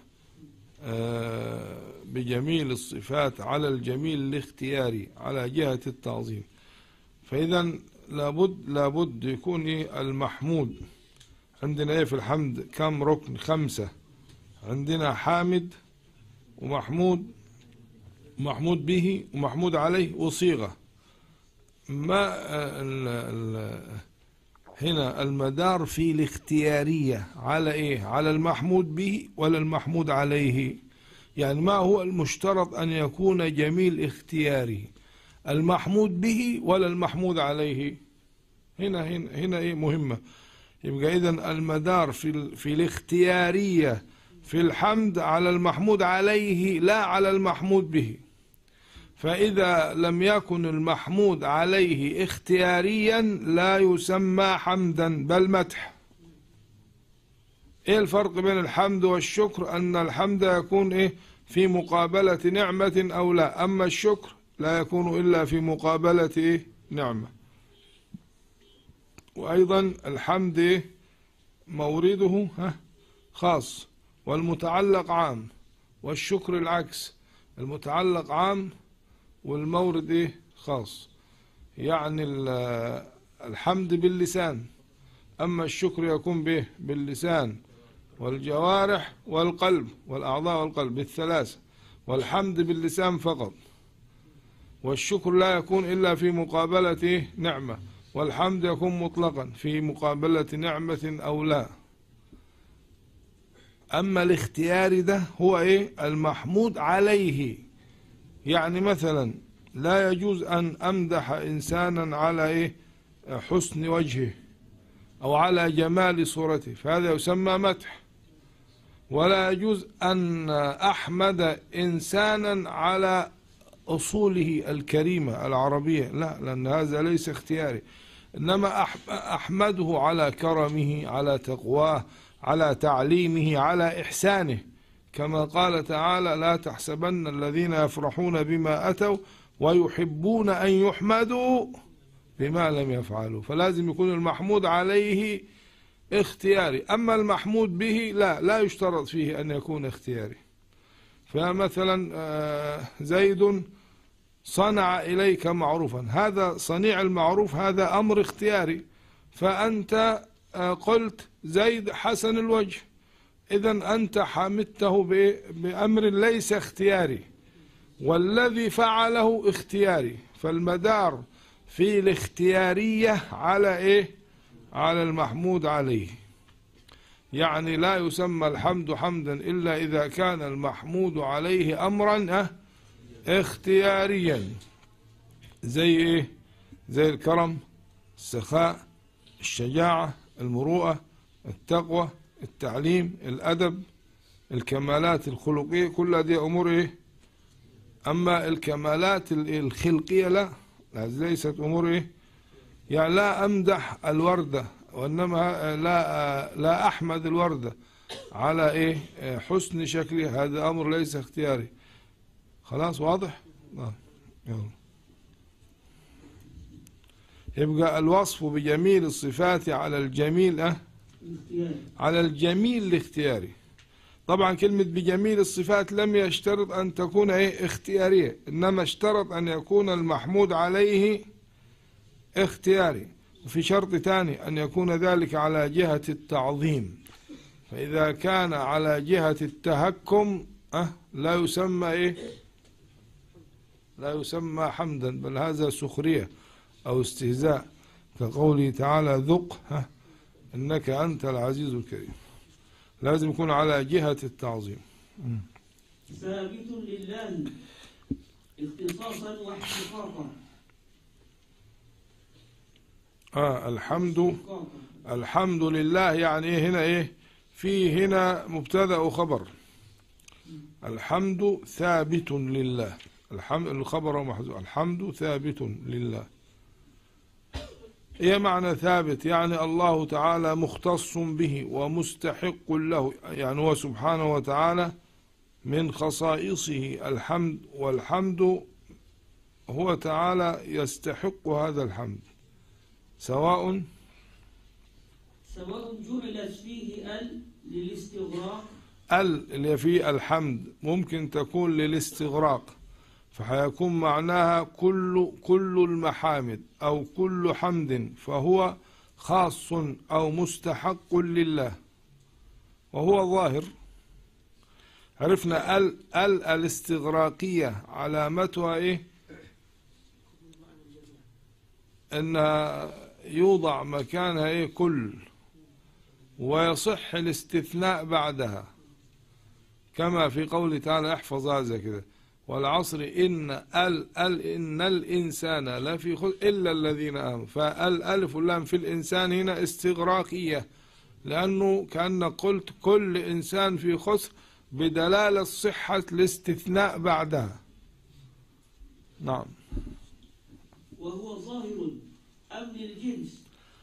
آه، بجميل الصفات على الجميل الاختياري على جهة التعظيم. فإذا لابد لابد يكون إيه؟ المحمود. عندنا إيه في الحمد؟ كم ركن؟ خمسة. عندنا حامد ومحمود محمود به ومحمود عليه وصيغة. ما هنا المدار في الاختيارية على إيه؟ على المحمود به ولا المحمود عليه؟ يعني ما هو المشترط أن يكون جميل اختياري؟ المحمود به ولا المحمود عليه؟ هنا هنا هنا إيه مهمة. يبقى اذا المدار في في الاختيارية في الحمد على المحمود عليه لا على المحمود به. فإذا لم يكن المحمود عليه اختياريا لا يسمى حمدا بل مدح. إيه الفرق بين الحمد والشكر؟ أن الحمد يكون إيه؟ في مقابلة نعمة أو لا. أما الشكر لا يكون إلا في مقابلة إيه؟ نعمة. وأيضا الحمد إيه مورده ها خاص والمتعلق عام والشكر العكس. المتعلق عام والمورد إيه؟ خاص. يعني ال- الحمد باللسان. أما الشكر يكون به باللسان. والجوارح والقلب والأعضاء والقلب الثلاثه والحمد باللسان فقط. والشكر لا يكون إلا في مقابلة إيه؟ نعمة. والحمد يكون مطلقا في مقابلة نعمة أو لا. أما الاختيار ده هو إيه؟ المحمود عليه. يعني مثلا لا يجوز أن أمدح إنسانا على إيه؟ حسن وجهه أو على جمال صورته فهذا يسمى مدح. ولا يجوز أن أحمد إنسانا على أصوله الكريمة العربية لا لأن هذا ليس اختياري. إنما أح- أحمده على كرمه على تقواه على تعليمه على إحسانه. كما قال تعالى لا تحسبن الذين يفرحون بما أتوا ويحبون أن يحمدوا بما لم يفعلوا. فلازم يكون المحمود عليه اختياري. أما المحمود به لا لا يشترط فيه أن يكون اختياري. فمثلا آه، زيد صنع إليك معروفا. هذا صنيع المعروف هذا أمر اختياري. فأنت آه، قلت زيد حسن الوجه. إذا أنت حمدته بأمر ليس اختياري والذي فعله اختياري. فالمدار في الاختيارية على إيه؟ على المحمود عليه. يعني لا يسمى الحمد حمدا إلا إذا كان المحمود عليه أمرا أه؟ اختياريا. زي إيه؟ زي الكرم السخاء الشجاعة المروءة التقوى. التعليم الأدب الكمالات الخلقية كل دي أمور إيه؟ أما الكمالات ال- الخلقية لا هذه ليست أمور إيه؟ يعني لا أمدح الوردة وإنما لا لا أحمد الوردة على إيه؟ حسن شكلها هذا أمر ليس اختياري. خلاص واضح؟ آه. يلا. يبقى الوصف بجميل الصفات على الجميل أه على الجميل الاختياري. طبعا كلمة بجميل الصفات لم يشترط أن تكون إيه؟ اختيارية. إنما اشترط أن يكون المحمود عليه اختياري. وفي شرط ثاني أن يكون ذلك على جهة التعظيم. فإذا كان على جهة التهكم أه؟ لا يسمى إيه؟ لا يسمى حمدا بل هذا سخرية أو استهزاء. كقوله تعالى ذق ها إنك أنت العزيز الكريم. لازم يكون على جهة التعظيم.
ثابت لله اختصاصا واحتقاقا.
آه الحمد. الحمد لله يعني إيه هنا إيه؟ في هنا مبتدأ وخبر الحمد ثابت لله. الحمد الخبر محذوف. الحمد ثابت لله. إيه معنى ثابت يعني الله تعالى مختص به ومستحق له يعني هو سبحانه وتعالى من خصائصه. الحمد والحمد هو تعالى يستحق هذا الحمد. سواء
سواء جعلت فيه ال للاستغراق.
ال اللي فيه الحمد ممكن تكون للاستغراق. فحيكون معناها كل كل المحامد أو كل حمد فهو خاص أو مستحق لله. وهو ظاهر. عرفنا ال ال الاستغراقية علامتها إيه؟ أنها يوضع مكانها إيه؟ كل. ويصح الاستثناء بعدها. كما في قوله تعالى احفظ هذا كده والعصر إن ال ال إن الإنسان لفي خسر إلا الذين آمنوا. فالألف واللام في الإنسان هنا استغراقية لأنه كأنك قلت كل إنسان في خسر بدلالة صحة الاستثناء بعدها. نعم.
وهو ظاهر أم للجنس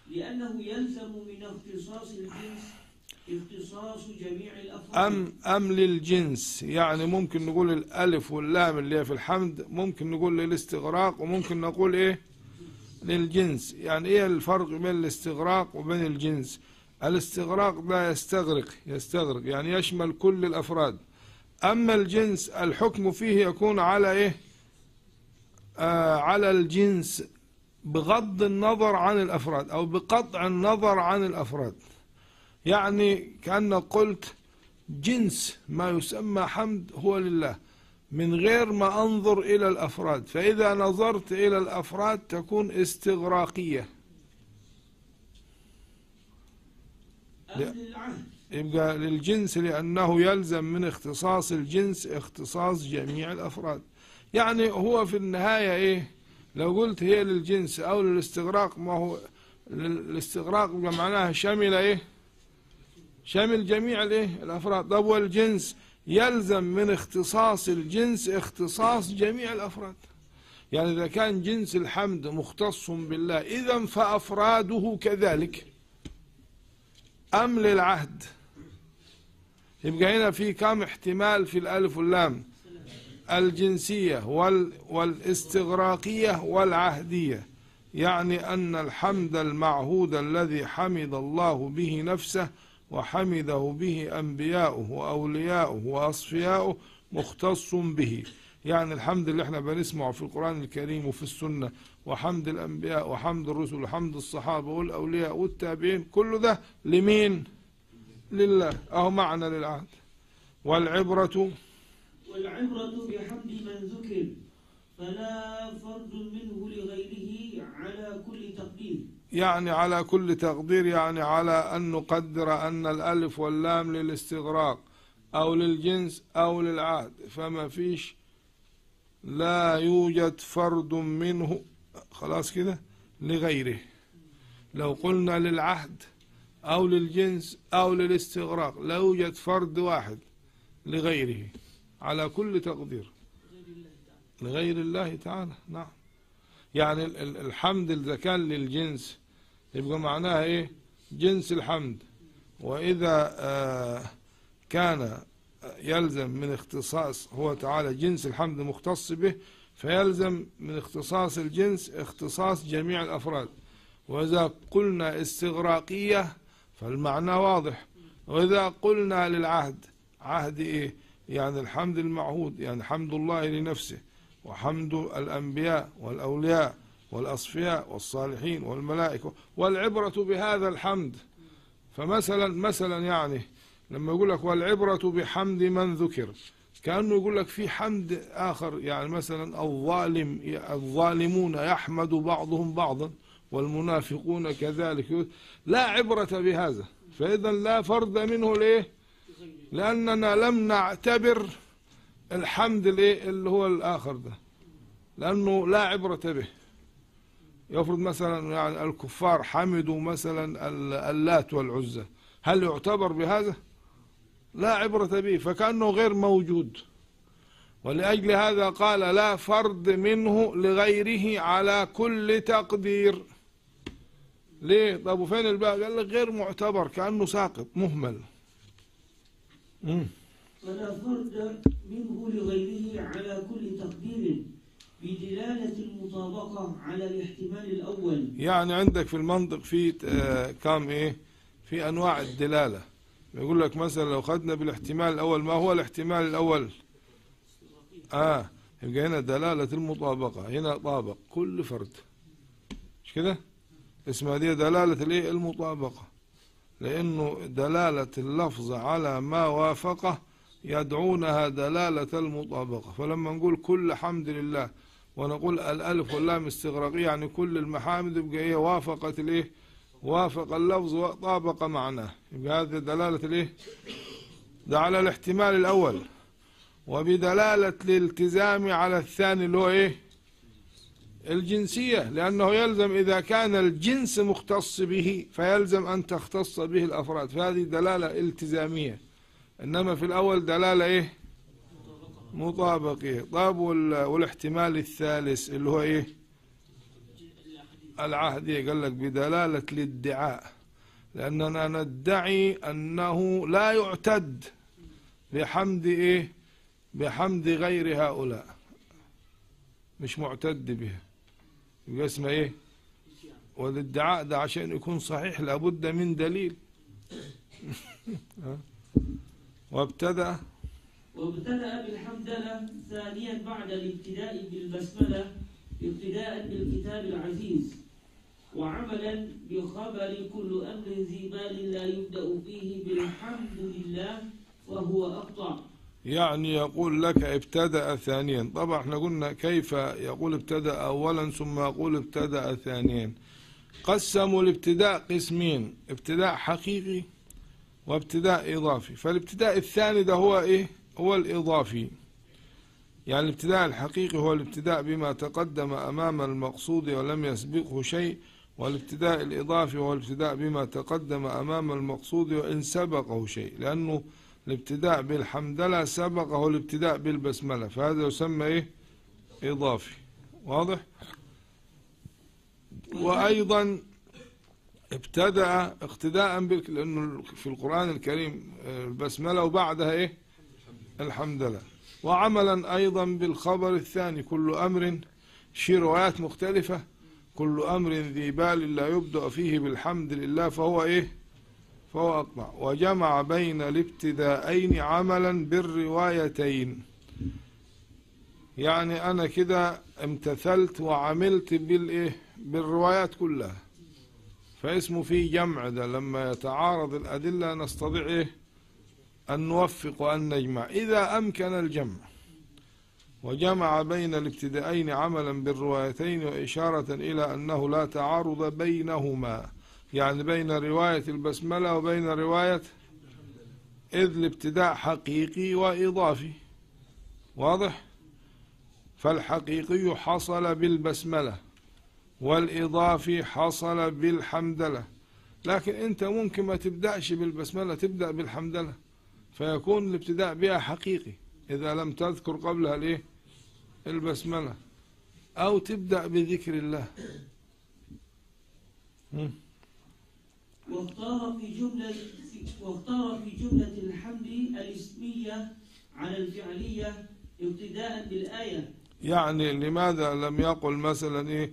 لأنه يلزم من اختصاص الجنس
أم أم للجنس. يعني ممكن نقول الألف واللام اللي هي في الحمد ممكن نقول للاستغراق وممكن نقول إيه؟ للجنس. يعني إيه الفرق بين الاستغراق وبين الجنس؟ الاستغراق ده يستغرق يستغرق. يعني يشمل كل الأفراد. أما الجنس الحكم فيه يكون على إيه؟ آه على الجنس بغض النظر عن الأفراد أو بقطع النظر عن الأفراد. يعني كأنك قلت جنس ما يسمى حمد هو لله. من غير ما أنظر إلى الأفراد. فإذا نظرت إلى الأفراد تكون استغراقية. يبقى للجنس لأنه يلزم من اختصاص الجنس اختصاص جميع الأفراد. يعني هو في النهاية إيه؟ لو قلت هي للجنس أو للاستغراق ما هو الاستغراق معناها شمل إيه؟ شامل جميع الايه الأفراد. طب والجنس؟ يلزم من اختصاص الجنس اختصاص جميع الأفراد. يعني إذا كان جنس الحمد مختص بالله إذا فأفراده كذلك. أم للعهد. يبقى هنا في كم احتمال في الألف واللام؟ الجنسية وال والاستغراقية والعهدية. يعني أن الحمد المعهود الذي حمد الله به نفسه وحمده به أنبياؤه وأولياؤه وأصفياؤه مختص به. يعني الحمد اللي إحنا بنسمعه في القرآن الكريم وفي السنة. وحمد الأنبياء وحمد الرسل وحمد الصحابة والأولياء والتابعين. كل ده لمين؟ لله. أهو معنى للعهد. والعبرة؟
والعبرة بحمد من ذكر فلا فرد منه لغيره على كل تقدير.
يعني على كل تقدير يعني على أن نقدر أن الألف واللام للاستغراق أو للجنس أو للعهد. فما فيش لا يوجد فرد منه خلاص كده لغيره. لو قلنا للعهد أو للجنس أو للاستغراق لا يوجد فرد واحد لغيره. على كل تقدير. لغير الله تعالى نعم. يعني ال- ال- الحمد إذا كان للجنس يبقى معناها إيه؟ جنس الحمد. وإذا آه كان يلزم من اختصاص هو تعالى جنس الحمد مختص به فيلزم من اختصاص الجنس اختصاص جميع الأفراد. وإذا قلنا استغراقية فالمعنى واضح. وإذا قلنا للعهد عهد إيه؟ يعني الحمد المعهود يعني حمد الله لنفسه وحمد الأنبياء والأولياء والأصفياء والصالحين والملائكة والعبرة بهذا الحمد. فمثلا مثلا يعني لما يقول لك والعبرة بحمد من ذكر كأنه يقول لك في حمد آخر يعني مثلا الظالم الظالمون يحمد بعضهم بعضا والمنافقون كذلك. لا عبرة بهذا. فإذا لا فرد منه ليه؟ لأننا لم نعتبر الحمد الايه اللي هو الآخر ده. لأنه لا عبرة به. يفرض مثلا يعني الكفار حمدوا مثلا ال- اللات والعزى. هل يعتبر بهذا؟ لا عبرة به فكأنه غير موجود. ولأجل هذا قال لا فرد منه لغيره على كل تقدير. ليه؟ طب وفين الباقي؟ قال لك غير معتبر كأنه ساقط مهمل. مم.
فلا فرد منه لغيره على كل تقدير. بدلالة المطابقة على الاحتمال الأول.
يعني عندك في المنطق في آه، كام إيه؟ في أنواع الدلالة. يقول لك مثلا لو خدنا بالاحتمال الأول ما هو الاحتمال الأول؟ آه يبقى هنا دلالة المطابقة. هنا طابق كل فرد. مش كده؟ اسمها دي دلالة الإيه؟ المطابقة. لأنه دلالة اللفظ على ما وافقه يدعونها دلالة المطابقة. فلما نقول كل حمد لله ونقول الألف واللام استغراقية يعني كل المحامد يبقى هي وافقت الإيه وافق اللفظ وطابق معناه. يبقى هذه دلالة الإيه؟ ده على الاحتمال الأول. وبدلالة الالتزام على الثاني اللي هو إيه؟ الجنسية لأنه يلزم إذا كان الجنس مختص به فيلزم أن تختص به الأفراد. فهذه دلالة التزامية. إنما في الأول دلالة إيه؟ مطابقة. وال- والاحتمال الثالث اللي هو إيه؟ العهدية قال لك بدلالة الادعاء. لأننا ندعي أنه لا يعتد بحمد إيه؟ بحمد غير هؤلاء. مش معتد بها. يبقى اسمه إيه؟ والادعاء ده عشان يكون صحيح لابد من دليل؟ [laughs] وابتدأ
وابتدأ بالحمدلة ثانيا بعد الابتداء بالبسملة ابتداء بالكتاب العزيز وعملا بخبر كل أمر ذي بال لا يبدأ فيه بالحمد لله وهو أقطع.
يعني يقول لك ابتدأ ثانيا. طبعا إحنا قلنا كيف يقول ابتدأ أولا ثم يقول ابتدأ ثانيا. قسموا الابتداء قسمين ابتداء حقيقي وابتداء إضافي. فالابتداء الثاني ده هو إيه؟ هو الإضافي. يعني الابتداء الحقيقي هو الابتداء بما تقدم أمام المقصود ولم يسبقه شيء والابتداء الإضافي هو الابتداء بما تقدم أمام المقصود وإن سبقه شيء. لأنه الابتداء بالحمدلة سبقه الابتداء بالبسملة فهذا يسمى إيه؟ إضافي. واضح؟ وأيضا ابتدأ اقتداء. لأنه في القرآن الكريم البسملة وبعدها إيه؟ الحمدلة وعملا أيضا بالخبر الثاني كل أمر شي روايات مختلفة كل أمر ذي بال لا يبدأ فيه بالحمد لله فهو إيه؟ فهو أقطع. وجمع بين الابتداءين عملا بالروايتين. يعني أنا كده امتثلت وعملت بالإيه بالروايات كلها. فاسمه في جمع ده لما يتعارض الأدلة نستطيع إيه؟ أن نوفق وأن نجمع. إذا أمكن الجمع وجمع بين الابتدائين عملا بالروايتين وإشارة إلى أنه لا تعارض بينهما يعني بين رواية البسملة وبين رواية إذ الابتداء حقيقي وإضافي. واضح؟ فالحقيقي حصل بالبسملة والإضافي حصل بالحمدلة. لكن أنت ممكن ما تبدأش بالبسملة تبدأ بالحمدلة. فيكون الابتداء بها حقيقي. إذا لم تذكر قبلها الإيه البسملة. أو تبدأ بذكر الله.
واختار في جملة واختار في جملة الحمد الاسمية على الفعلية ابتداء بالآية.
يعني لماذا لم يقل مثلا إيه؟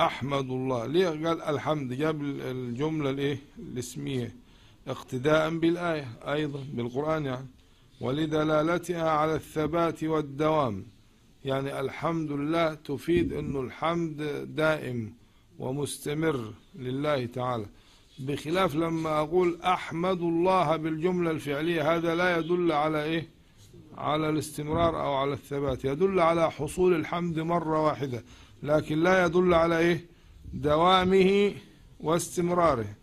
أحمد الله. ليه قال الحمد؟ جاب الجملة الايه الاسمية. اقتداء بالآية أيضا بالقرآن يعني. ولدلالتها على الثبات والدوام. يعني الحمد لله تفيد إنه الحمد دائم ومستمر لله تعالى. بخلاف لما أقول أحمد الله بالجملة الفعلية هذا لا يدل على إيه؟ على الاستمرار أو على الثبات. يدل على حصول الحمد مرة واحدة لكن لا يدل على إيه؟ دوامه واستمراره.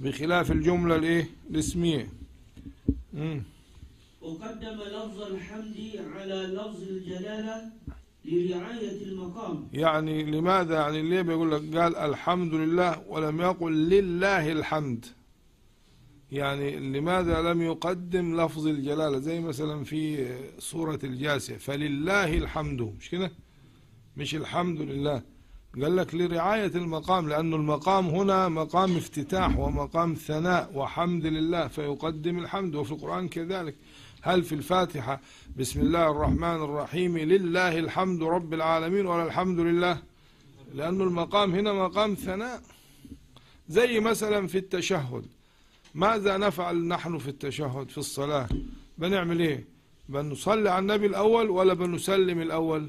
بخلاف الجملة الإيه؟ الإسمية.
وقدم لفظ الحمد على لفظ الجلالة لرعاية المقام.
يعني لماذا؟ يعني ليه بيقول لك قال الحمد لله ولم يقل لله الحمد؟ يعني لماذا لم يقدم لفظ الجلالة؟ زي مثلا في سورة الجاسية فلله الحمد. مش كده؟ مش الحمد لله. قال لك لرعاية المقام لأن المقام هنا مقام افتتاح ومقام ثناء وحمد لله فيقدم الحمد. وفي القرآن كذلك. هل في الفاتحة؟ بسم الله الرحمن الرحيم. لله الحمد رب العالمين ولا الحمد لله. لأن المقام هنا مقام ثناء. زي مثلا في التشهد. ماذا نفعل نحن في التشهد في الصلاة؟ بنعمل إيه؟ بنصلي على النبي الأول ولا بنسلم الأول؟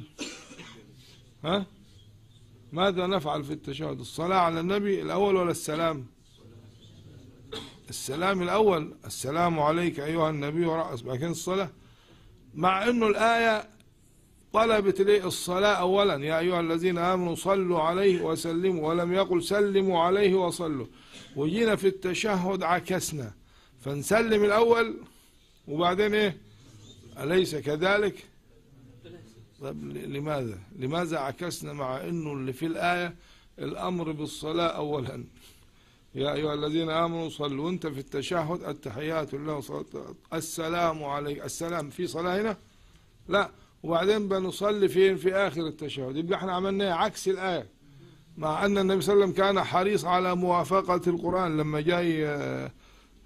ها؟ ماذا نفعل في التشهد؟ الصلاة على النبي الأول ولا السلام؟ السلام الأول. السلام عليك أيها النبي ورأس. بعد كده الصلاة. مع أنه الآية طلبت ليه الصلاة أولا؟ يا أيها الذين آمنوا صلوا عليه وسلموا. ولم يقل سلموا عليه وصلوا. وجينا في التشهد عكسنا. فنسلم الأول وبعدين إيه؟ أليس كذلك؟ طب لماذا؟ لماذا عكسنا مع أنه اللي في الآية الأمر بالصلاة أولا؟ يا أيها الذين آمنوا صلوا وأنت في التشهد التحيات لله السلام عليك. السلام في صلاة هنا؟ لا. وبعدين بنصلي فين؟ في آخر التشهد. يبقى إحنا عملنا عكس الآية. مع أن النبي صلى الله عليه وسلم كان حريص على موافقة القرآن. لما جاي آه،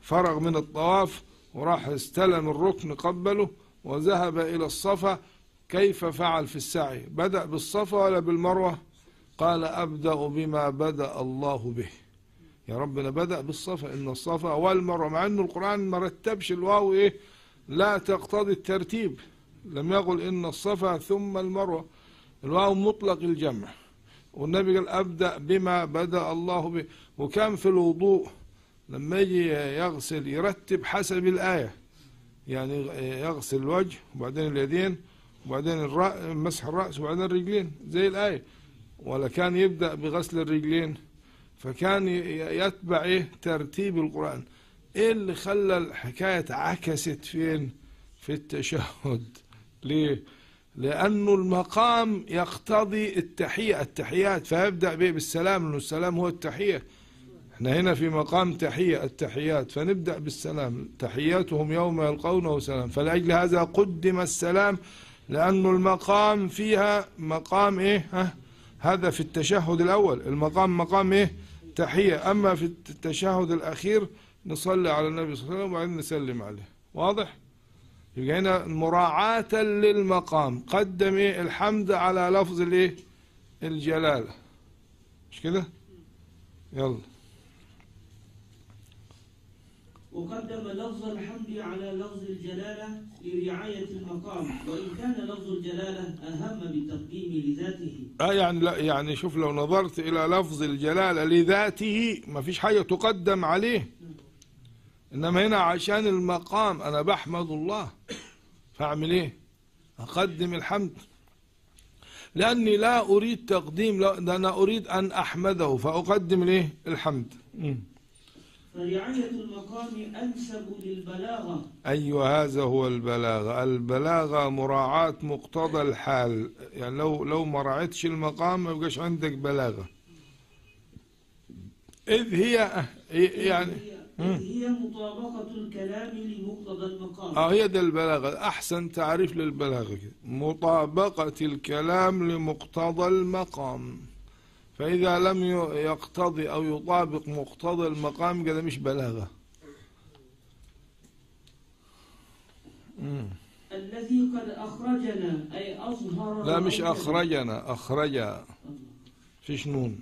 فرغ من الطواف وراح استلم الركن قبله وذهب إلى الصفا. كيف فعل في السعي؟ بدأ بالصفا ولا بالمروة؟ قال أبدأ بما بدأ الله به. يا ربنا بدأ بالصفا إن الصفا والمروة مع أنه القرآن ما رتبش الواو إيه؟ لا تقتضي الترتيب. لم يقل إن الصفا ثم المروة. الواو مطلق الجمع. والنبي قال أبدأ بما بدأ الله به. وكان في الوضوء لما يجي يغسل يرتب حسب الآية. يعني يغسل الوجه وبعدين اليدين وبعدين الرأس مسح الرأس وبعدين الرجلين زي الآية. ولا كان يبدأ بغسل الرجلين فكان يتبع إيه؟ ترتيب القرآن. إيه اللي خلى الحكاية عكست فين؟ في التشهد. ليه؟ لأنه المقام يقتضي التحية. التحيات فيبدأ به بالسلام لأنه السلام هو التحية. إحنا هنا في مقام تحية التحيات فنبدأ بالسلام. تحياتهم يوم يلقونه سلام. فلأجل هذا قدم السلام لأنه المقام فيها مقام إيه؟ ها؟ هذا في التشهد الأول. المقام مقام إيه؟ تحية. أما في التشهد الأخير نصلي على النبي صلى الله عليه وسلم وبعدين نسلم عليه. واضح؟ يبقى هنا مراعاة للمقام. قدم إيه؟ الحمد على لفظ الإيه؟ الجلالة. مش كده؟ يلا.
وقدم لفظ الحمد على لفظ الجلالة لرعاية المقام وإن كان لفظ الجلالة أهم بالتقديم لذاته.
آه يعني لا يعني شوف لو نظرت إلى لفظ الجلالة لذاته ما فيش حاجة تقدم عليه. إنما هنا عشان المقام أنا بحمد الله. فأعمل إيه؟ أقدم الحمد. لأني لا أريد تقديم لا ده أنا أريد أن أحمده فأقدم الايه الحمد.
فرعاية المقام أنسب للبلاغة.
أيوه هذا هو البلاغة. البلاغة مراعاة مقتضى الحال. يعني لو لو ما راعيتش المقام ما يبقاش عندك بلاغة. إذ هي يعني
إذ هي مطابقة الكلام لمقتضى المقام.
آه هي ده البلاغة. أحسن تعريف للبلاغة كده. مطابقة الكلام لمقتضى المقام. فإذا لم يقتضي أو يطابق مقتضى المقام كده مش بلاغة مم.
الذي قد أخرجنا أي أظهر
لا مش أخرج
الله.
فيش نون.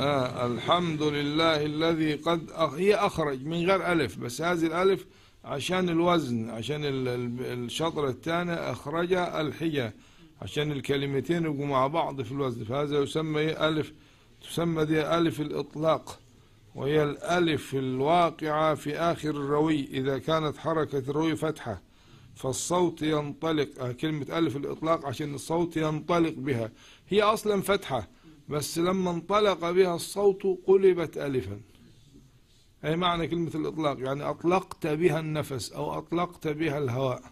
آه الحمد لله الذي قد أخ... هي أخرج من غير ألف بس هذه الألف عشان الوزن عشان ال- ال- الشطر الثاني أخرج الحجة عشان الكلمتين يبقوا مع بعض في الوزن. فهذا يسمى إيه؟ ألف تسمى دي ألف الإطلاق وهي الألف الواقعة في آخر الروي. إذا كانت حركة الروي فتحة فالصوت ينطلق. آه كلمة ألف الإطلاق عشان الصوت ينطلق بها. هي أصلا فتحة بس لما انطلق بها الصوت قلبت ألفا. أي معنى كلمة الإطلاق؟ يعني أطلقت بها النفس أو أطلقت بها الهواء.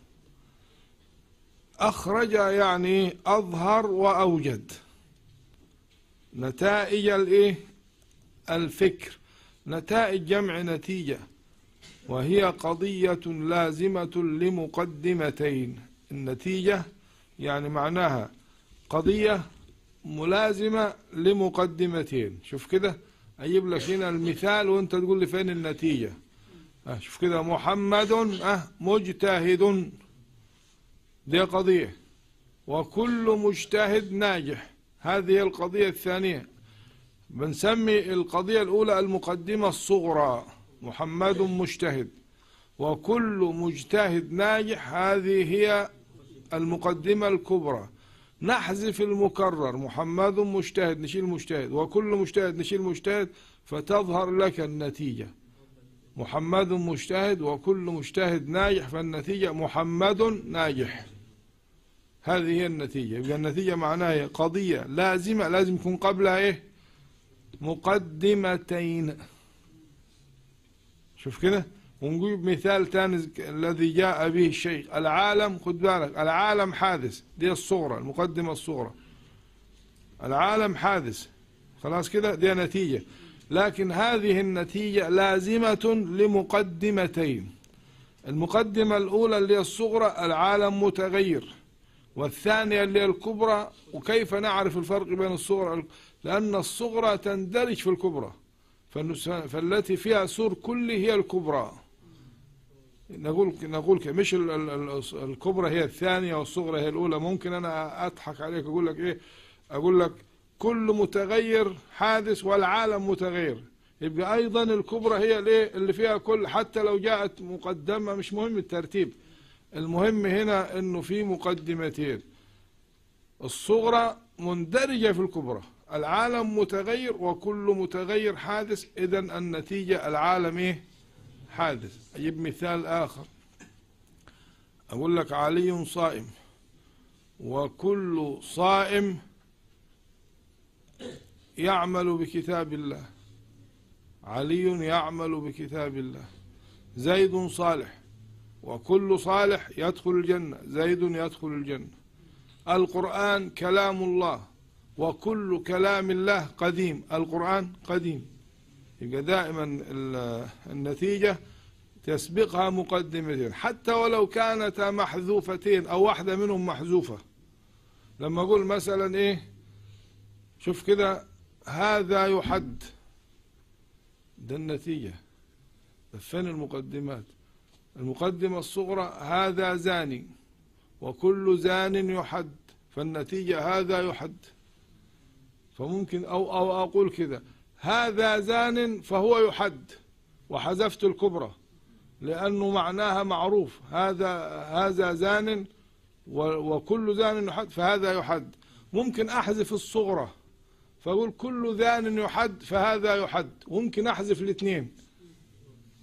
أخرج يعني أظهر وأوجد. نتائج الإيه؟ الفكر. نتائج جمع نتيجة. وهي قضية لازمة لمقدمتين. النتيجة يعني معناها قضية ملازمة لمقدمتين. شوف كده أجيب لك هنا المثال وأنت تقول لي فين النتيجة. أه شوف كده محمد أه مجتهد. دي قضية. وكل مجتهد ناجح. هذه القضية الثانية. بنسمي القضية الأولى المقدمة الصغرى. محمد مجتهد. وكل مجتهد ناجح هذه هي المقدمة الكبرى. نحذف المكرر. محمد مجتهد نشيل مجتهد. وكل مجتهد نشيل مجتهد فتظهر لك النتيجة. محمد مجتهد وكل مجتهد ناجح فالنتيجة محمد ناجح. هذه هي النتيجة. يبقى النتيجة معناها قضية لازمة لازم يكون قبلها إيه؟ مقدمتين. شوف كده؟ ونجيب مثال ثاني الذي جاء به الشيخ. العالم خد بالك العالم حادث. دي الصغرى المقدمة الصغرى العالم حادث. خلاص كده؟ دي نتيجة. لكن هذه النتيجة لازمة لمقدمتين. المقدمة الأولى اللي هي الصغرى العالم متغير. والثانية اللي هي الكبرى وكيف نعرف الفرق بين الصغرى؟ لأن الصغرى تندرج في الكبرى فالتي فيها سور كله هي الكبرى. نقول نقول مش الكبرى هي الثانية والصغرى هي الأولى. ممكن أنا أضحك عليك أقول لك إيه؟ أقول لك كل متغير حادث والعالم متغير. يبقى أيضا الكبرى هي الإيه اللي فيها كل حتى لو جاءت مقدمة مش مهم الترتيب. المهم هنا إنه في مقدمتين. الصغرى مندرجة في الكبرى. العالم متغير وكل متغير حادث إذا النتيجة العالم إيه؟ حادث. أجيب مثال آخر. أقول لك علي صائم. وكل صائم يعمل بكتاب الله. علي يعمل بكتاب الله. زيد صالح. وكل صالح يدخل الجنة زيد يدخل الجنة. القرآن كلام الله وكل كلام الله قديم. القرآن قديم. يبقى دائما النتيجة تسبقها مقدمتين. حتى ولو كانتا محذوفتين أو واحدة منهم محذوفة. لما أقول مثلا إيه شوف كده هذا يحد. ده النتيجة. فين المقدمات؟ المقدمة الصغرى هذا زاني وكل زان يحد فالنتيجة هذا يحد. فممكن أو, أو أقول كذا هذا زان فهو يحد وحذفت الكبرى لأنه معناها معروف هذا هذا زان وكل زان يحد فهذا يحد. ممكن أحذف الصغرى فأقول كل زان يحد فهذا يحد. ممكن أحذف الاثنين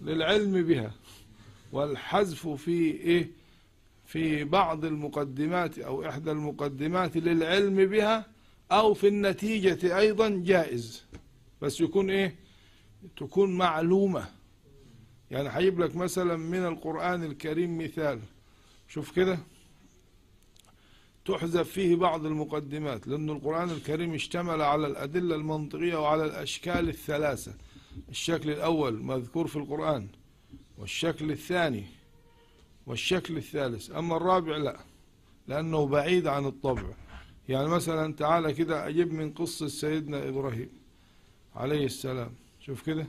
للعلم بها. والحذف في إيه؟ في بعض المقدمات أو إحدى المقدمات للعلم بها أو في النتيجة أيضا جائز. بس يكون إيه؟ تكون معلومة. يعني هجيب لك مثلا من القرآن الكريم مثال. شوف كده. تحذف فيه بعض المقدمات لأن القرآن الكريم اشتمل على الأدلة المنطقية وعلى الأشكال الثلاثة. الشكل الأول مذكور في القرآن. والشكل الثاني والشكل الثالث. أما الرابع لا لأنه بعيد عن الطبع. يعني مثلا تعالى كده أجيب من قصة سيدنا إبراهيم عليه السلام. شوف كده.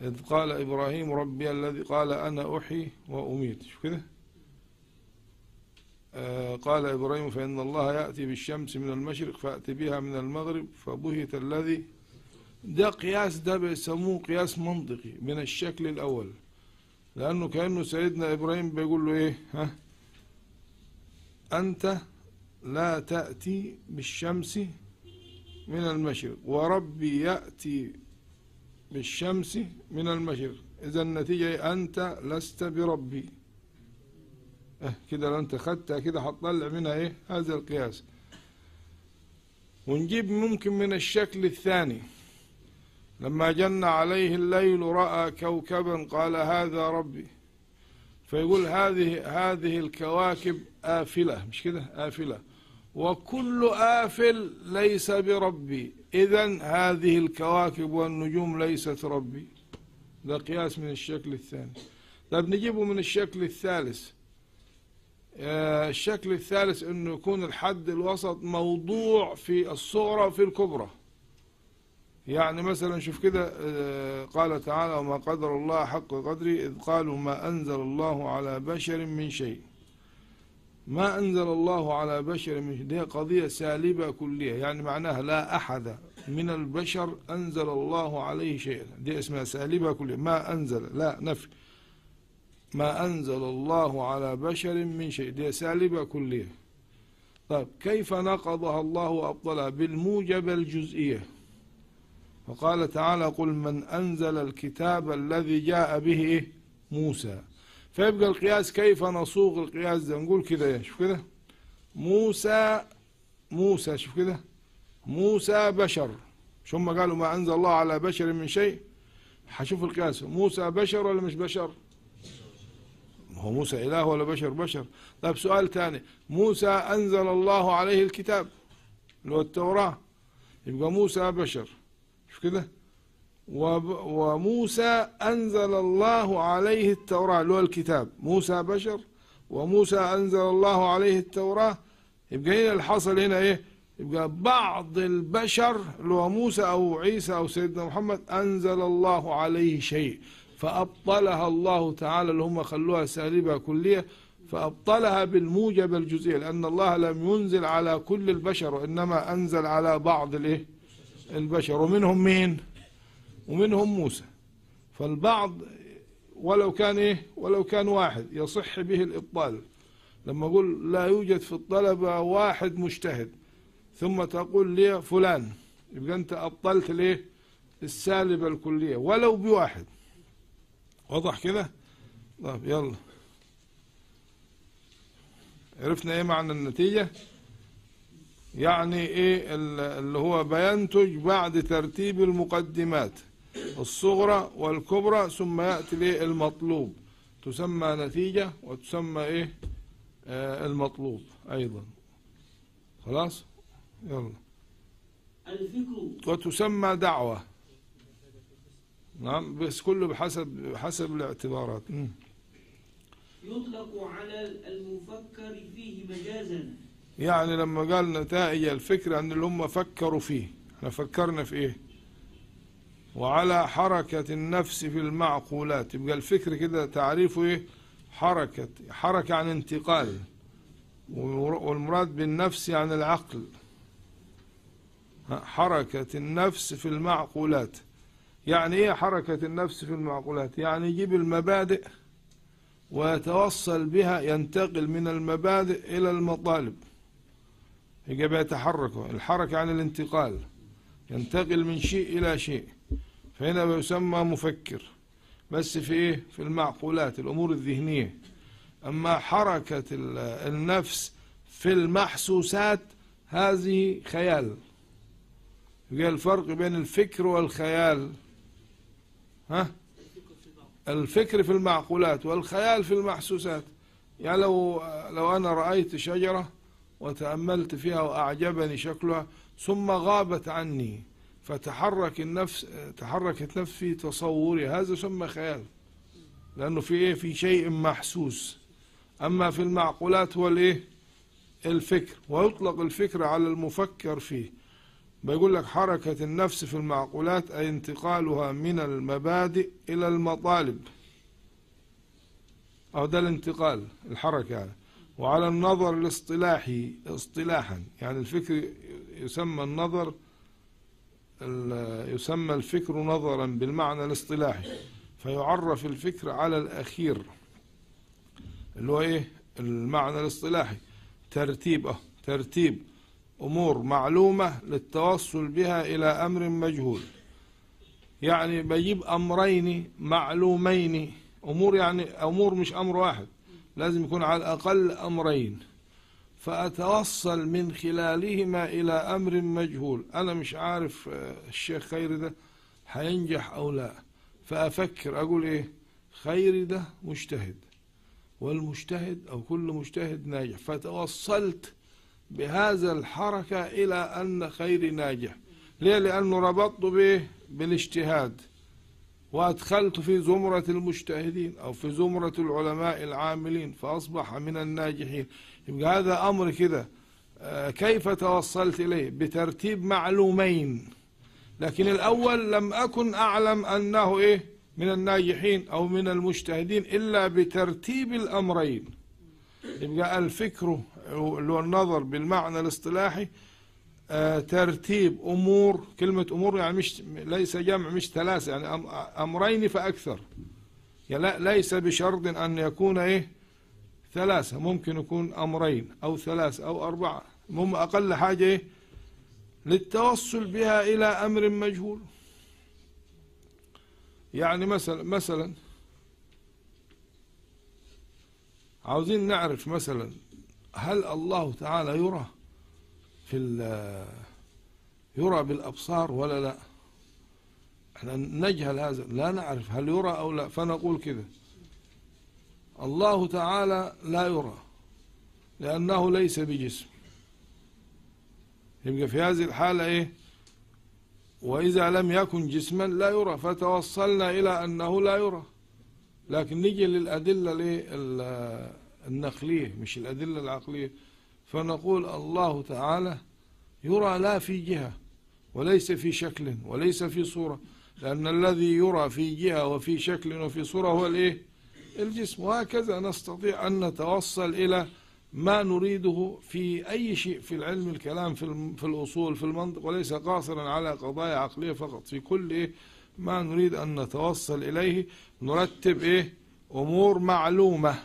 إذ قال إبراهيم ربي الذي قال أنا أحيي وأميت. شوف كده. آه قال إبراهيم فإن الله يأتي بالشمس من المشرق فأتي بها من المغرب فبهت الذي ده قياس ده بيسموه قياس منطقي من الشكل الأول. لأنه كأنه سيدنا إبراهيم بيقول له إيه؟ ها؟ أنت لا تأتي بالشمس من المشرق وربي يأتي بالشمس من المشرق. إذا النتيجة أنت لست بربي. آه كده لو أنت خدتها كده هتطلع منها إيه؟ هذا القياس. ونجيب ممكن من الشكل الثاني. لما جن عليه الليل رأى كوكبا قال هذا ربي. فيقول هذه هذه الكواكب آفلة مش كده؟ آفلة. وكل آفل ليس بربي. إذا هذه الكواكب والنجوم ليست ربي. ده قياس من الشكل الثاني. طب نجيبه من الشكل الثالث. آه، الشكل الثالث إنه يكون الحد الوسط موضوع في الصغرى وفي الكبرى. يعني مثلا شوف كده آه، قال تعالى وما قدر الله حق قدره إذ قالوا ما أنزل الله على بشر من شيء. ما أنزل الله على بشر من شيء. دي قضية سالبة كلية يعني معناها لا أحد من البشر أنزل الله عليه شيئا. دي اسمها سالبة كلية. ما أنزل لا نفي. ما أنزل الله على بشر من شيء. دي سالبة كلية. طيب كيف نقضها الله وأبطلها بالموجب الجزئية. وقال تعالى قل من أنزل الكتاب الذي جاء به؟ موسى. فيبقى القياس كيف نصوغ القياس ده؟ نقول كده شوف كده. موسى موسى شوف كده. موسى بشر. مش هم قالوا ما أنزل الله على بشر من شيء؟ هشوف القياس. موسى بشر ولا مش بشر؟ هو موسى إله ولا بشر؟ بشر. طيب سؤال ثاني موسى أنزل الله عليه الكتاب اللي هو التوراة. يبقى موسى بشر. مش كده وموسى أنزل الله عليه التوراة اللي هو الكتاب. موسى بشر وموسى أنزل الله عليه التوراة. يبقى هنا الحصل هنا إيه؟ يبقى بعض البشر اللي هو موسى أو عيسى أو سيدنا محمد أنزل الله عليه شيء. فأبطلها الله تعالى اللي هم خلوها سالبة كلية. فأبطلها بالموجب الجزئي لأن الله لم ينزل على كل البشر وإنما أنزل على بعض الإيه؟ البشر ومنهم مين؟ ومنهم موسى. فالبعض ولو كان إيه؟ ولو كان واحد يصح به الإبطال. لما أقول لا يوجد في الطلبة واحد مجتهد ثم تقول لي فلان يبقى أنت أبطلت ليه؟ السالبة الكلية ولو بواحد. واضح كده؟ طيب يلا. عرفنا إيه معنى النتيجة؟ يعني إيه ال- اللي هو بينتج بعد ترتيب المقدمات الصغرى والكبرى ثم يأتي الايه المطلوب. تسمى نتيجة وتسمى إيه آه المطلوب أيضا. خلاص؟ يلا.
الفكر.
وتسمى دعوة. نعم بس كله بحسب بحسب الاعتبارات.
يطلق على المفكر فيه مجازا.
يعني لما قال نتائج الفكرة أن اللي هم فكروا فيه. إحنا فكرنا في إيه؟ وعلى حركة النفس في المعقولات. يبقى الفكر كده تعريفه إيه؟ حركة حركة عن انتقال. والمراد بالنفس يعني العقل. حركة النفس في المعقولات. يعني إيه حركة النفس في المعقولات؟ يعني يجيب المبادئ ويتوصل بها ينتقل من المبادئ إلى المطالب. يجب يتحركوا. الحركة عن الانتقال ينتقل من شيء إلى شيء. فهنا يسمى مفكر. بس في إيه؟ في المعقولات الأمور الذهنية. أما حركة ال- النفس في المحسوسات هذه خيال. يبقى الفرق بين الفكر والخيال. ها؟ الفكر في المعقولات والخيال في المحسوسات. يعني لو لو أنا رأيت شجرة وتأملت فيها وأعجبني شكلها ثم غابت عني فتحرك النفس تحركت نفسي تصوري. هذا يسمى خيال لأنه في إيه؟ في شيء محسوس. أما في المعقولات هو الإيه؟ الفكر ويطلق الفكر على المفكر فيه. بيقول لك حركة النفس في المعقولات أي انتقالها من المبادئ إلى المطالب. أو ده الانتقال الحركة يعني وعلى النظر الاصطلاحي اصطلاحا. يعني الفكر يسمى النظر ال- يسمى الفكر نظرا بالمعنى الاصطلاحي. فيعرف الفكر على الأخير اللي هو إيه؟ المعنى الاصطلاحي. ترتيب أه ترتيب أمور معلومة للتوصل بها إلى أمر مجهول. يعني بجيب أمرين معلومين. أمور يعني أمور مش أمر واحد. لازم يكون على الأقل أمرين. فأتوصل من خلالهما إلى أمر مجهول. أنا مش عارف آه، الشيخ خيري ده هينجح أو لا. فأفكر أقول إيه؟ خيري ده مجتهد والمجتهد أو كل مجتهد ناجح. فتوصلت بهذا الحركة إلى أن خيري ناجح. ليه؟ لأنه ربطت به بالاجتهاد. وأدخلت في زمرة المجتهدين أو في زمرة العلماء العاملين فأصبح من الناجحين. يبقى هذا أمر كده آه، كيف توصلت إليه؟ بترتيب معلومين. لكن الأول لم أكن أعلم أنه إيه؟ من الناجحين أو من المجتهدين إلا بترتيب الأمرين. يبقى الفكر اللي هو النظر بالمعنى الاصطلاحي ترتيب أمور كلمة أمور يعني مش ليس جمع مش ثلاثة يعني أم- أمرين فأكثر. يعني ليس بشرط أن يكون إيه؟ ثلاثة ممكن يكون أمرين أو ثلاثة أو أربعة. المهم أقل حاجة إيه؟ للتوصل بها إلى أمر مجهول. يعني مثلا مثلا عاوزين نعرف مثلا هل الله تعالى يرى؟ في يرى بالأبصار ولا لا؟ إحنا نجهل هذا لا نعرف هل يرى أو لا فنقول كده الله تعالى لا يرى لأنه ليس بجسم. يبقى في هذه الحالة إيه؟ وإذا لم يكن جسما لا يرى فتوصلنا إلى أنه لا يرى. لكن نيجي للأدلة النقلية مش الأدلة العقلية. فنقول الله تعالى يرى لا في جهة وليس في شكل وليس في صورة لأن الذي يرى في جهة وفي شكل وفي صورة هو الإيه؟ الجسم. وهكذا نستطيع أن نتوصل إلى ما نريده في أي شيء في العلم الكلام في في الأصول في المنطق وليس قاصرا على قضايا عقلية فقط. في كل إيه؟ ما نريد أن نتوصل إليه نرتب إيه؟ أمور معلومة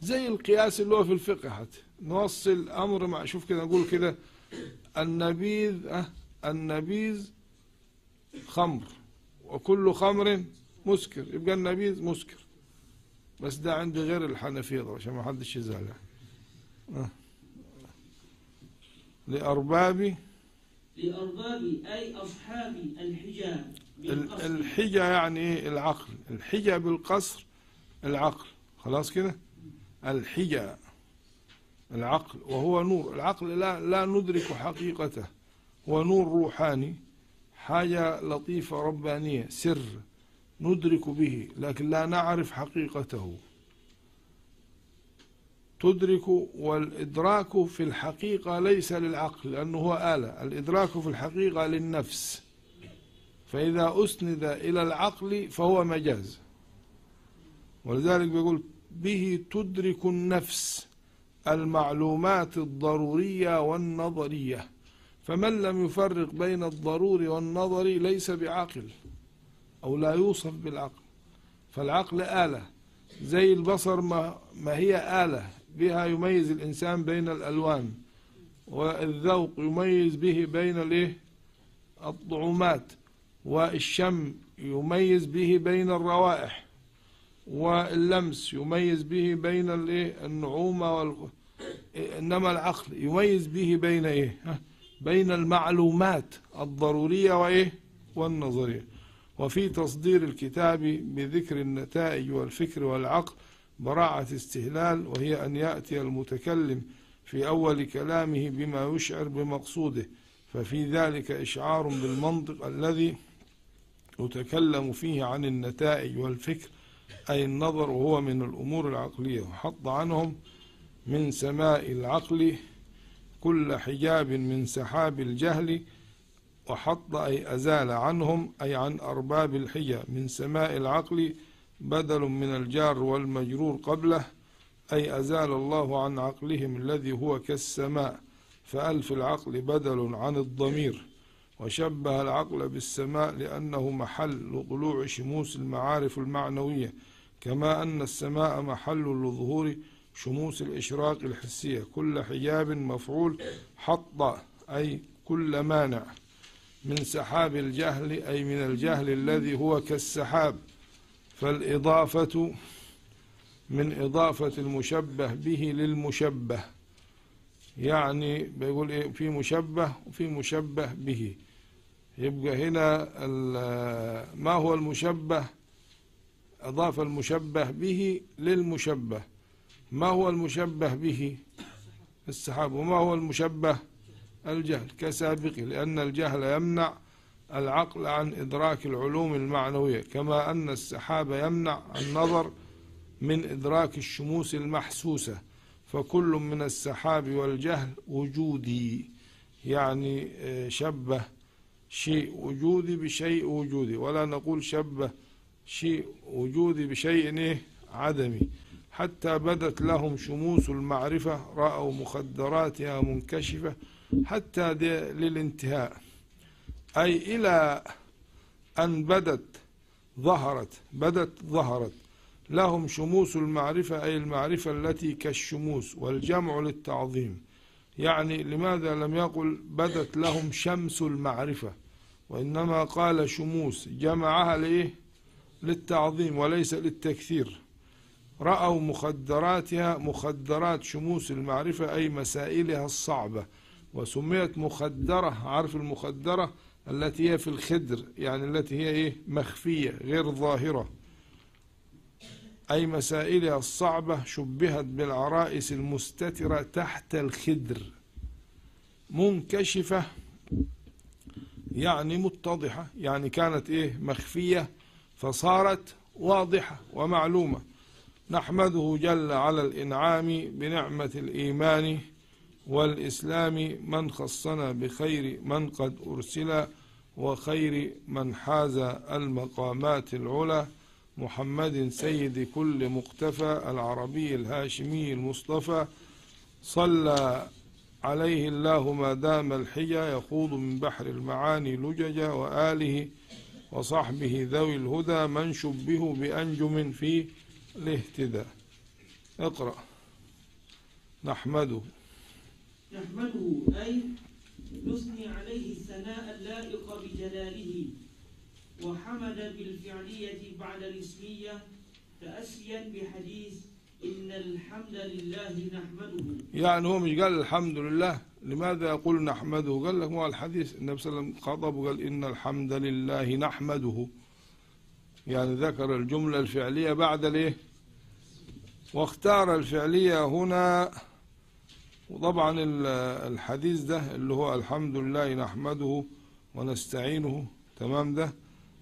زي القياس اللي هو في الفقه حتى. نوصل أمر مع شوف كده نقول كده النبيذ أه النبيذ خمر وكل خمر مسكر. يبقى النبيذ مسكر. بس ده عندي غير الحنفية طبعا عشان ما حدش يزعل أه. لأرباب
لأرباب أي أصحاب الحجاب
ال-
بالقصد
الحجة يعني إيه؟ العقل. الحجة بالقصر العقل. خلاص كده؟ الحجة. العقل وهو نور. العقل لا لا ندرك حقيقته. هو نور روحاني حاجة لطيفة ربانية سر ندرك به لكن لا نعرف حقيقته. تدرك والإدراك في الحقيقة ليس للعقل لأنه هو آلة. الإدراك في الحقيقة للنفس. فإذا أسند إلى العقل فهو مجاز. ولذلك بيقول به تدرك النفس. المعلومات الضرورية والنظرية. فمن لم يفرق بين الضروري والنظري ليس بعاقل أو لا يوصف بالعقل. فالعقل آلة. زي البصر ما, ما هي آلة. بها يميز الإنسان بين الألوان. والذوق يميز به بين الإيه؟ الطعومات. والشم يميز به بين الروائح. واللمس يميز به بين الايه؟ النعومة وال... إنما العقل يميز به بين إيه؟ بين المعلومات الضرورية وإيه؟ والنظرية. وفي تصدير الكتاب بذكر النتائج والفكر والعقل براعة استهلال وهي أن يأتي المتكلم في أول كلامه بما يشعر بمقصوده. ففي ذلك إشعار بالمنطق الذي يتكلم فيه عن النتائج والفكر أي النظر وهو من الأمور العقلية وحط عنهم من سماء العقل كل حجاب من سحاب الجهل وحط أي أزال عنهم أي عن أرباب الحجة. من سماء العقل بدل من الجار والمجرور قبله أي أزال الله عن عقلهم الذي هو كالسماء. فألف العقل بدل عن الضمير وشبه العقل بالسماء لأنه محل طلوع شموس المعارف المعنوية. كما أن السماء محل لظهور شموس الإشراق الحسية. كل حجاب مفعول حط أي كل مانع من سحاب الجهل أي من الجهل الذي هو كالسحاب. فالإضافة من إضافة المشبه به للمشبه. يعني بيقول إيه؟ في مشبه وفي مشبه به. يبقى هنا ما هو المشبه؟ أضاف المشبه به للمشبه. ما هو المشبه به؟ السحاب. وما هو المشبه؟ الجهل. كسابقه. لأن الجهل يمنع العقل عن إدراك العلوم المعنوية. كما أن السحاب يمنع النظر من إدراك الشموس المحسوسة. فكل من السحاب والجهل وجودي. يعني آه، شبه. شيء وجودي بشيء وجودي. ولا نقول شبه شيء وجودي بشيء إيه عدمي. حتى بدت لهم شموس المعرفة رأوا مخدراتها منكشفة حتى للانتهاء. أي إلى أن بدت ظهرت بدت ظهرت. لهم شموس المعرفة أي المعرفة التي كالشموس والجمع للتعظيم. يعني لماذا لم يقل بدت لهم شمس المعرفة؟ وإنما قال شموس. جمعها لإيه؟ للتعظيم وليس للتكثير. رأوا مخدراتها مخدرات شموس المعرفة أي مسائلها الصعبة. وسميت مخدرة عارف المخدرة؟ التي هي في الخدر يعني التي هي إيه؟ مخفية غير ظاهرة. أي مسائلها الصعبة شبهت بالعرائس المستترة تحت الخدر. منكشفة يعني متضحة يعني كانت إيه؟ مخفية. فصارت واضحة ومعلومة. نحمده جل على الإنعام بنعمة الإيمان والإسلام من خصنا بخير من قد أرسل وخير من حاز المقامات العلى محمد سيد كل مقتفى العربي الهاشمي المصطفى. صلى عليه الله ما دام الحجى يخوض من بحر المعاني لججا وآله وصحبه ذوي الهدى من شبهوا بأنجم في الاهتداء. اقرأ. نحمده.
نحمده أي نثني عليه الثناء اللائق بجلاله وحمد بالفعلية بعد الاسمية تأسيا بحديث إن الحمد لله نحمده.
يعني هو مش قال الحمد لله. لماذا يقول نحمده؟ قال لك هو الحديث النبي صلى الله عليه وسلم خطب وقال إن الحمد لله نحمده. يعني ذكر الجملة الفعلية بعد الإيه؟ واختار الفعلية هنا. وطبعا ال- الحديث ده اللي هو الحمد لله نحمده ونستعينه. تمام ده؟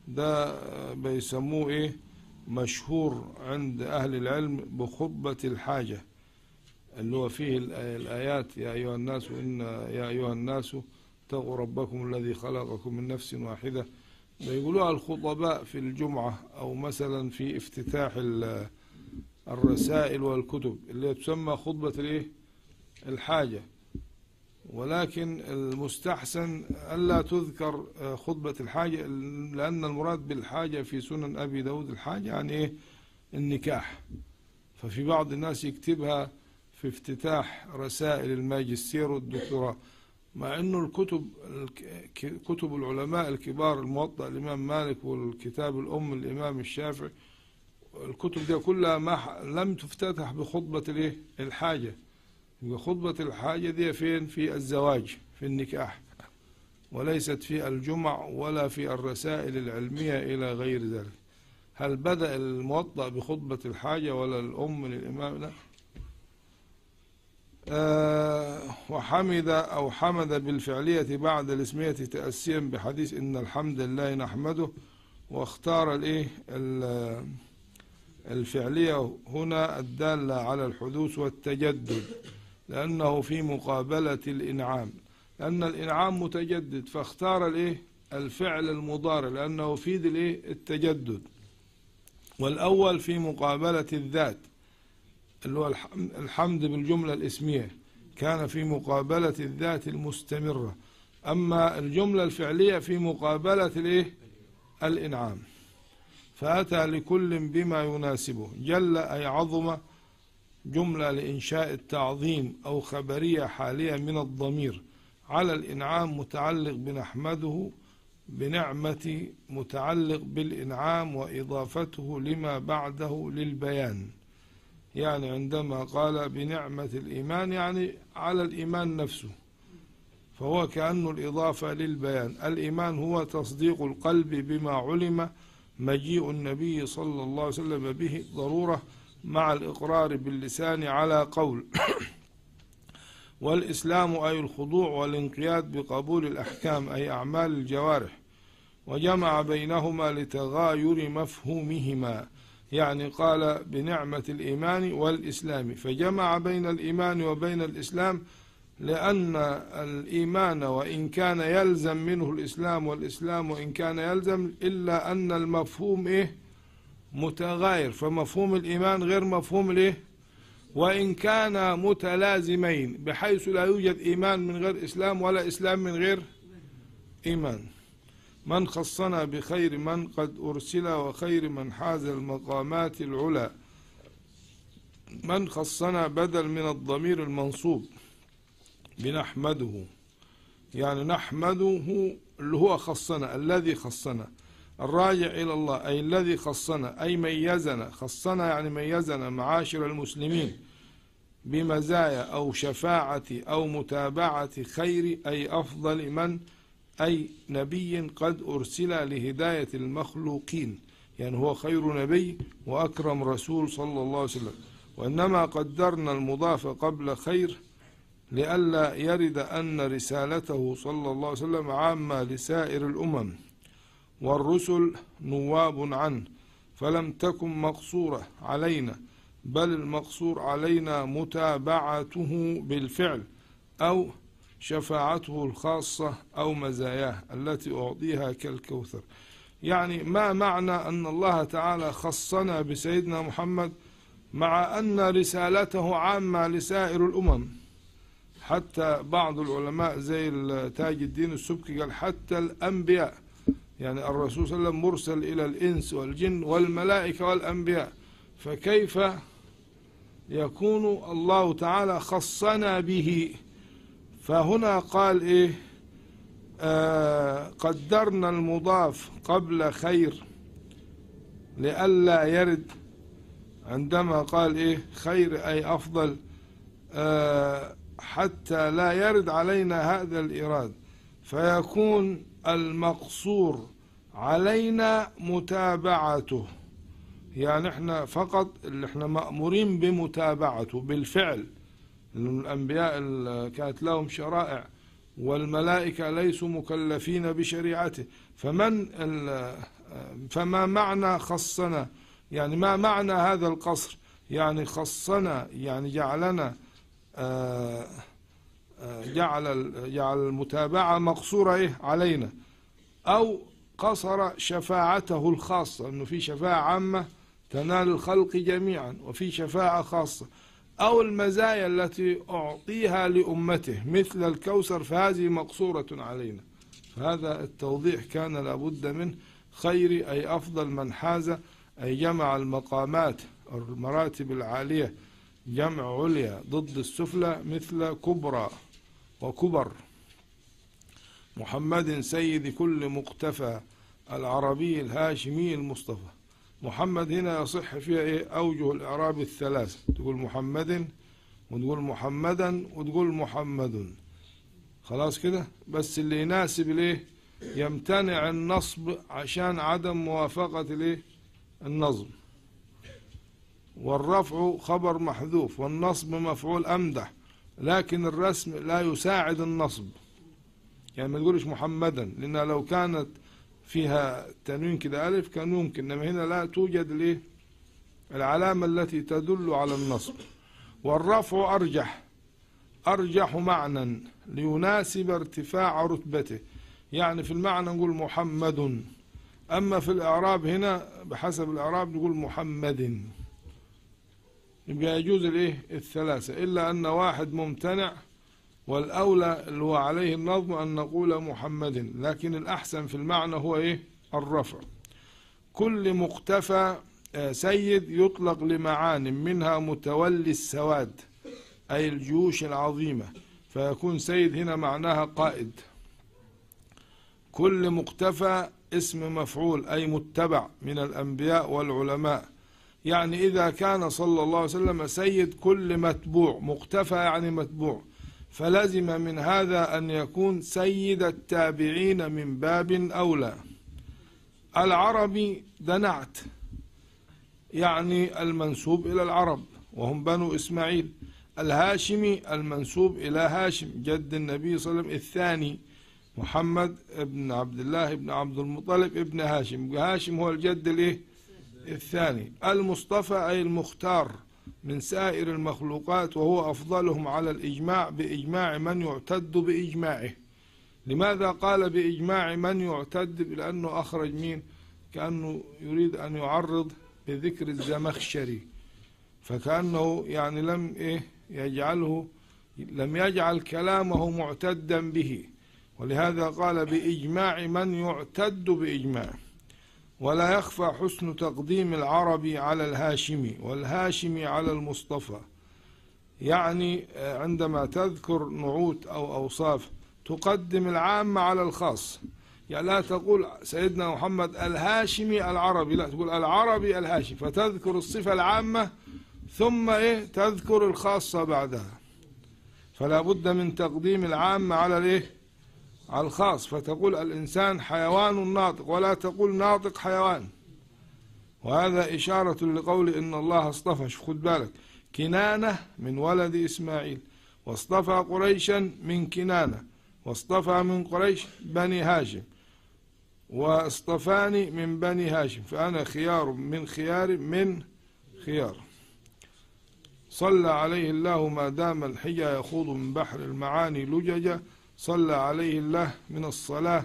ده بيسموه إيه؟ مشهور عند أهل العلم بخطبة الحاجة اللي هو فيه الآ- الآيات يا أيها الناس إن يا أيها الناس اتقوا ربكم الذي خلقكم من نفس واحدة. بيقولوها الخطباء في الجمعة أو مثلا في افتتاح ال- الرسائل والكتب اللي تسمى خطبة الحاجة. ولكن المستحسن ألا تذكر آه، خطبة الحاجة لأن المراد بالحاجة في سنن أبي داود الحاجة يعني إيه؟ النكاح. ففي بعض الناس يكتبها في افتتاح رسائل الماجستير والدكتوراه. مع أنه الكتب الك- كتب العلماء الكبار الموطأ الإمام مالك والكتاب الأم الإمام الشافعي الكتب دي كلها ما لم تفتتح بخطبة الحاجة. يبقى خطبة الحاجة دي فين؟ في الزواج في النكاح. وليست في الجمع ولا في الرسائل العلمية إلى غير ذلك. هل بدأ الموطأ بخطبة الحاجة ولا الأم للإمام؟ لا. آه وحمد أو حمد بالفعلية بعد الاسمية تأسيا بحديث إن الحمد لله نحمده. واختار الإيه؟ ال- الفعلية هنا الدالة على الحدوث والتجدد. لأنه في مقابلة الإنعام. لأن الإنعام متجدد فاختار الإيه؟ الفعل المضارع لأنه يفيد الإيه؟ التجدد. والأول في مقابلة الذات اللي هو الحم- الحمد بالجملة الإسمية كان في مقابلة الذات المستمرة. أما الجملة الفعلية في مقابلة الإيه؟ الإنعام. فأتى لكل بما يناسبه. جل أي عظم جملة لإنشاء التعظيم أو خبرية حالية من الضمير على الإنعام متعلق بنحمده بنعمة متعلق بالإنعام وإضافته لما بعده للبيان. يعني عندما قال بنعمة الإيمان يعني على الإيمان نفسه فهو كأنه الإضافة للبيان. الإيمان هو تصديق القلب بما علم مجيء النبي صلى الله عليه وسلم به ضرورة مع الإقرار باللسان على قول. [coughs] والإسلام أي الخضوع والانقياد بقبول الأحكام أي أعمال الجوارح وجمع بينهما لتغاير مفهومهما. يعني قال بنعمة الإيمان والإسلام. فجمع بين الإيمان وبين الإسلام لأن الإيمان وإن كان يلزم منه الإسلام والإسلام وإن كان يلزم إلا أن المفهوم إيه؟ متغاير فمفهوم الإيمان غير مفهوم الإيه وإن كان متلازمين بحيث لا يوجد إيمان من غير إسلام ولا إسلام من غير إيمان. من خصنا بخير من قد أرسل وخير من حاز المقامات العلى من خصنا بدل من الضمير المنصوب بنحمده يعني نحمده اللي هو خصنا الذي خصنا. الراجع إلى الله أي الذي خصنا أي ميزنا خصنا يعني ميزنا معاشر المسلمين بمزايا أو شفاعة أو متابعة خير أي أفضل من أي نبي قد أرسل لهداية المخلوقين. يعني هو خير نبي وأكرم رسول صلى الله عليه وسلم. وإنما قدرنا المضاف قبل خير لئلا يرد أن رسالته صلى الله عليه وسلم عامة لسائر الأمم. والرسل نواب عنه فلم تكن مقصورة علينا بل المقصور علينا متابعته بالفعل أو شفاعته الخاصة أو مزاياه التي أعطيها كالكوثر. يعني ما معنى أن الله تعالى خصنا بسيدنا محمد مع أن رسالته عامة لسائر الأمم؟ حتى بعض العلماء زي تاج الدين السبكي قال حتى الأنبياء يعني الرسول صلى الله عليه وسلم مرسل إلى الإنس والجن والملائكة والأنبياء. فكيف يكون الله تعالى خصنا به؟ فهنا قال إيه؟ آه قدرنا المضاف قبل خير لئلا يرد. عندما قال إيه؟ خير أي أفضل. آه حتى لا يرد علينا هذا الإراد فيكون المقصور علينا متابعته. يعني إحنا فقط اللي إحنا مأمورين بمتابعته بالفعل. الأنبياء كانت لهم شرائع والملائكة ليسوا مكلفين بشريعته. فمن فما معنى خصنا؟ يعني ما معنى هذا القصر؟ يعني خصنا يعني جعلنا جعل جعل المتابعة مقصورة إيه؟ علينا. أو قصر شفاعته الخاصة أنه في شفاعة عامة تنال الخلق جميعا وفي شفاعة خاصة. أو المزايا التي أعطيها لأمته مثل الكوثر فهذه مقصورة علينا. فهذا التوضيح كان لابد منه خير أي أفضل من حاز أي جمع المقامات المراتب العالية جمع عليا ضد السفلى مثل كبرى. وكبر. محمد سيد كل مقتفى العربي الهاشمي المصطفى. محمد هنا يصح فيها إيه؟ أوجه الإعراب الثلاثه تقول محمد وتقول محمدا وتقول محمد. خلاص كده؟ بس اللي يناسب الايه يمتنع النصب عشان عدم موافقة الايه النظم. والرفع خبر محذوف والنصب مفعول أمدح. لكن الرسم لا يساعد النصب. يعني ما تقولش محمدا لأنها لو كانت فيها تنوين كده ألف كان ممكن إنما هنا لا توجد الايه العلامة التي تدل على النصب. والرفع أرجح أرجح معنى ليناسب ارتفاع رتبته. يعني في المعنى نقول محمد أما في الإعراب هنا بحسب الإعراب نقول محمد. يبقى يجوز الايه؟ الثلاثة. إلا أن واحد ممتنع والأولى اللي هو عليه النظم أن نقول محمد. لكن الأحسن في المعنى هو إيه؟ الرفع. كل مقتفى سيد يطلق لمعان منها متولي السواد أي الجيوش العظيمة. فيكون سيد هنا معناها قائد. كل مقتفى اسم مفعول أي متبع من الأنبياء والعلماء. يعني إذا كان صلى الله عليه وسلم سيد كل متبوع مقتفى يعني متبوع. فلزم من هذا أن يكون سيد التابعين من باب أولى. العربي ده نعت يعني المنسوب إلى العرب وهم بنو إسماعيل. الهاشمي المنسوب إلى هاشم جد النبي صلى الله عليه وسلم. الثاني محمد ابن عبد الله ابن عبد المطلب ابن هاشم. هاشم هو الجد الإيه؟ الثاني المصطفى أي المختار من سائر المخلوقات وهو أفضلهم على الإجماع بإجماع من يعتد بإجماعه. لماذا قال بإجماع من يعتد؟ لأنه أخرج مين؟ كأنه يريد أن يعرض بذكر الزمخشري. فكأنه يعني لم إيه؟ يجعله لم يجعل كلامه معتدا به. ولهذا قال بإجماع من يعتد بإجماعه ولا يخفى حسن تقديم العربي على الهاشمي والهاشمي على المصطفى. يعني عندما تذكر نعوت أو أوصاف تقدم العام على الخاص. يعني لا تقول سيدنا محمد الهاشمي العربي لا تقول العربي الهاشمي فتذكر الصفة العامة ثم إيه؟ تذكر الخاصة بعدها. فلا بد من تقديم العام على الإيه؟ على الخاص فتقول الإنسان حيوان ناطق ولا تقول ناطق حيوان. وهذا إشارة لقول إن الله اصطفى. خد بالك. كنانة من ولد إسماعيل واصطفى قريشا من كنانة واصطفى من قريش بني هاشم واصطفاني من بني هاشم. فأنا خيار من خيار من خيار. صلى عليه الله ما دام الحجى يخوض من بحر المعاني لججا صلى عليه الله من الصلاة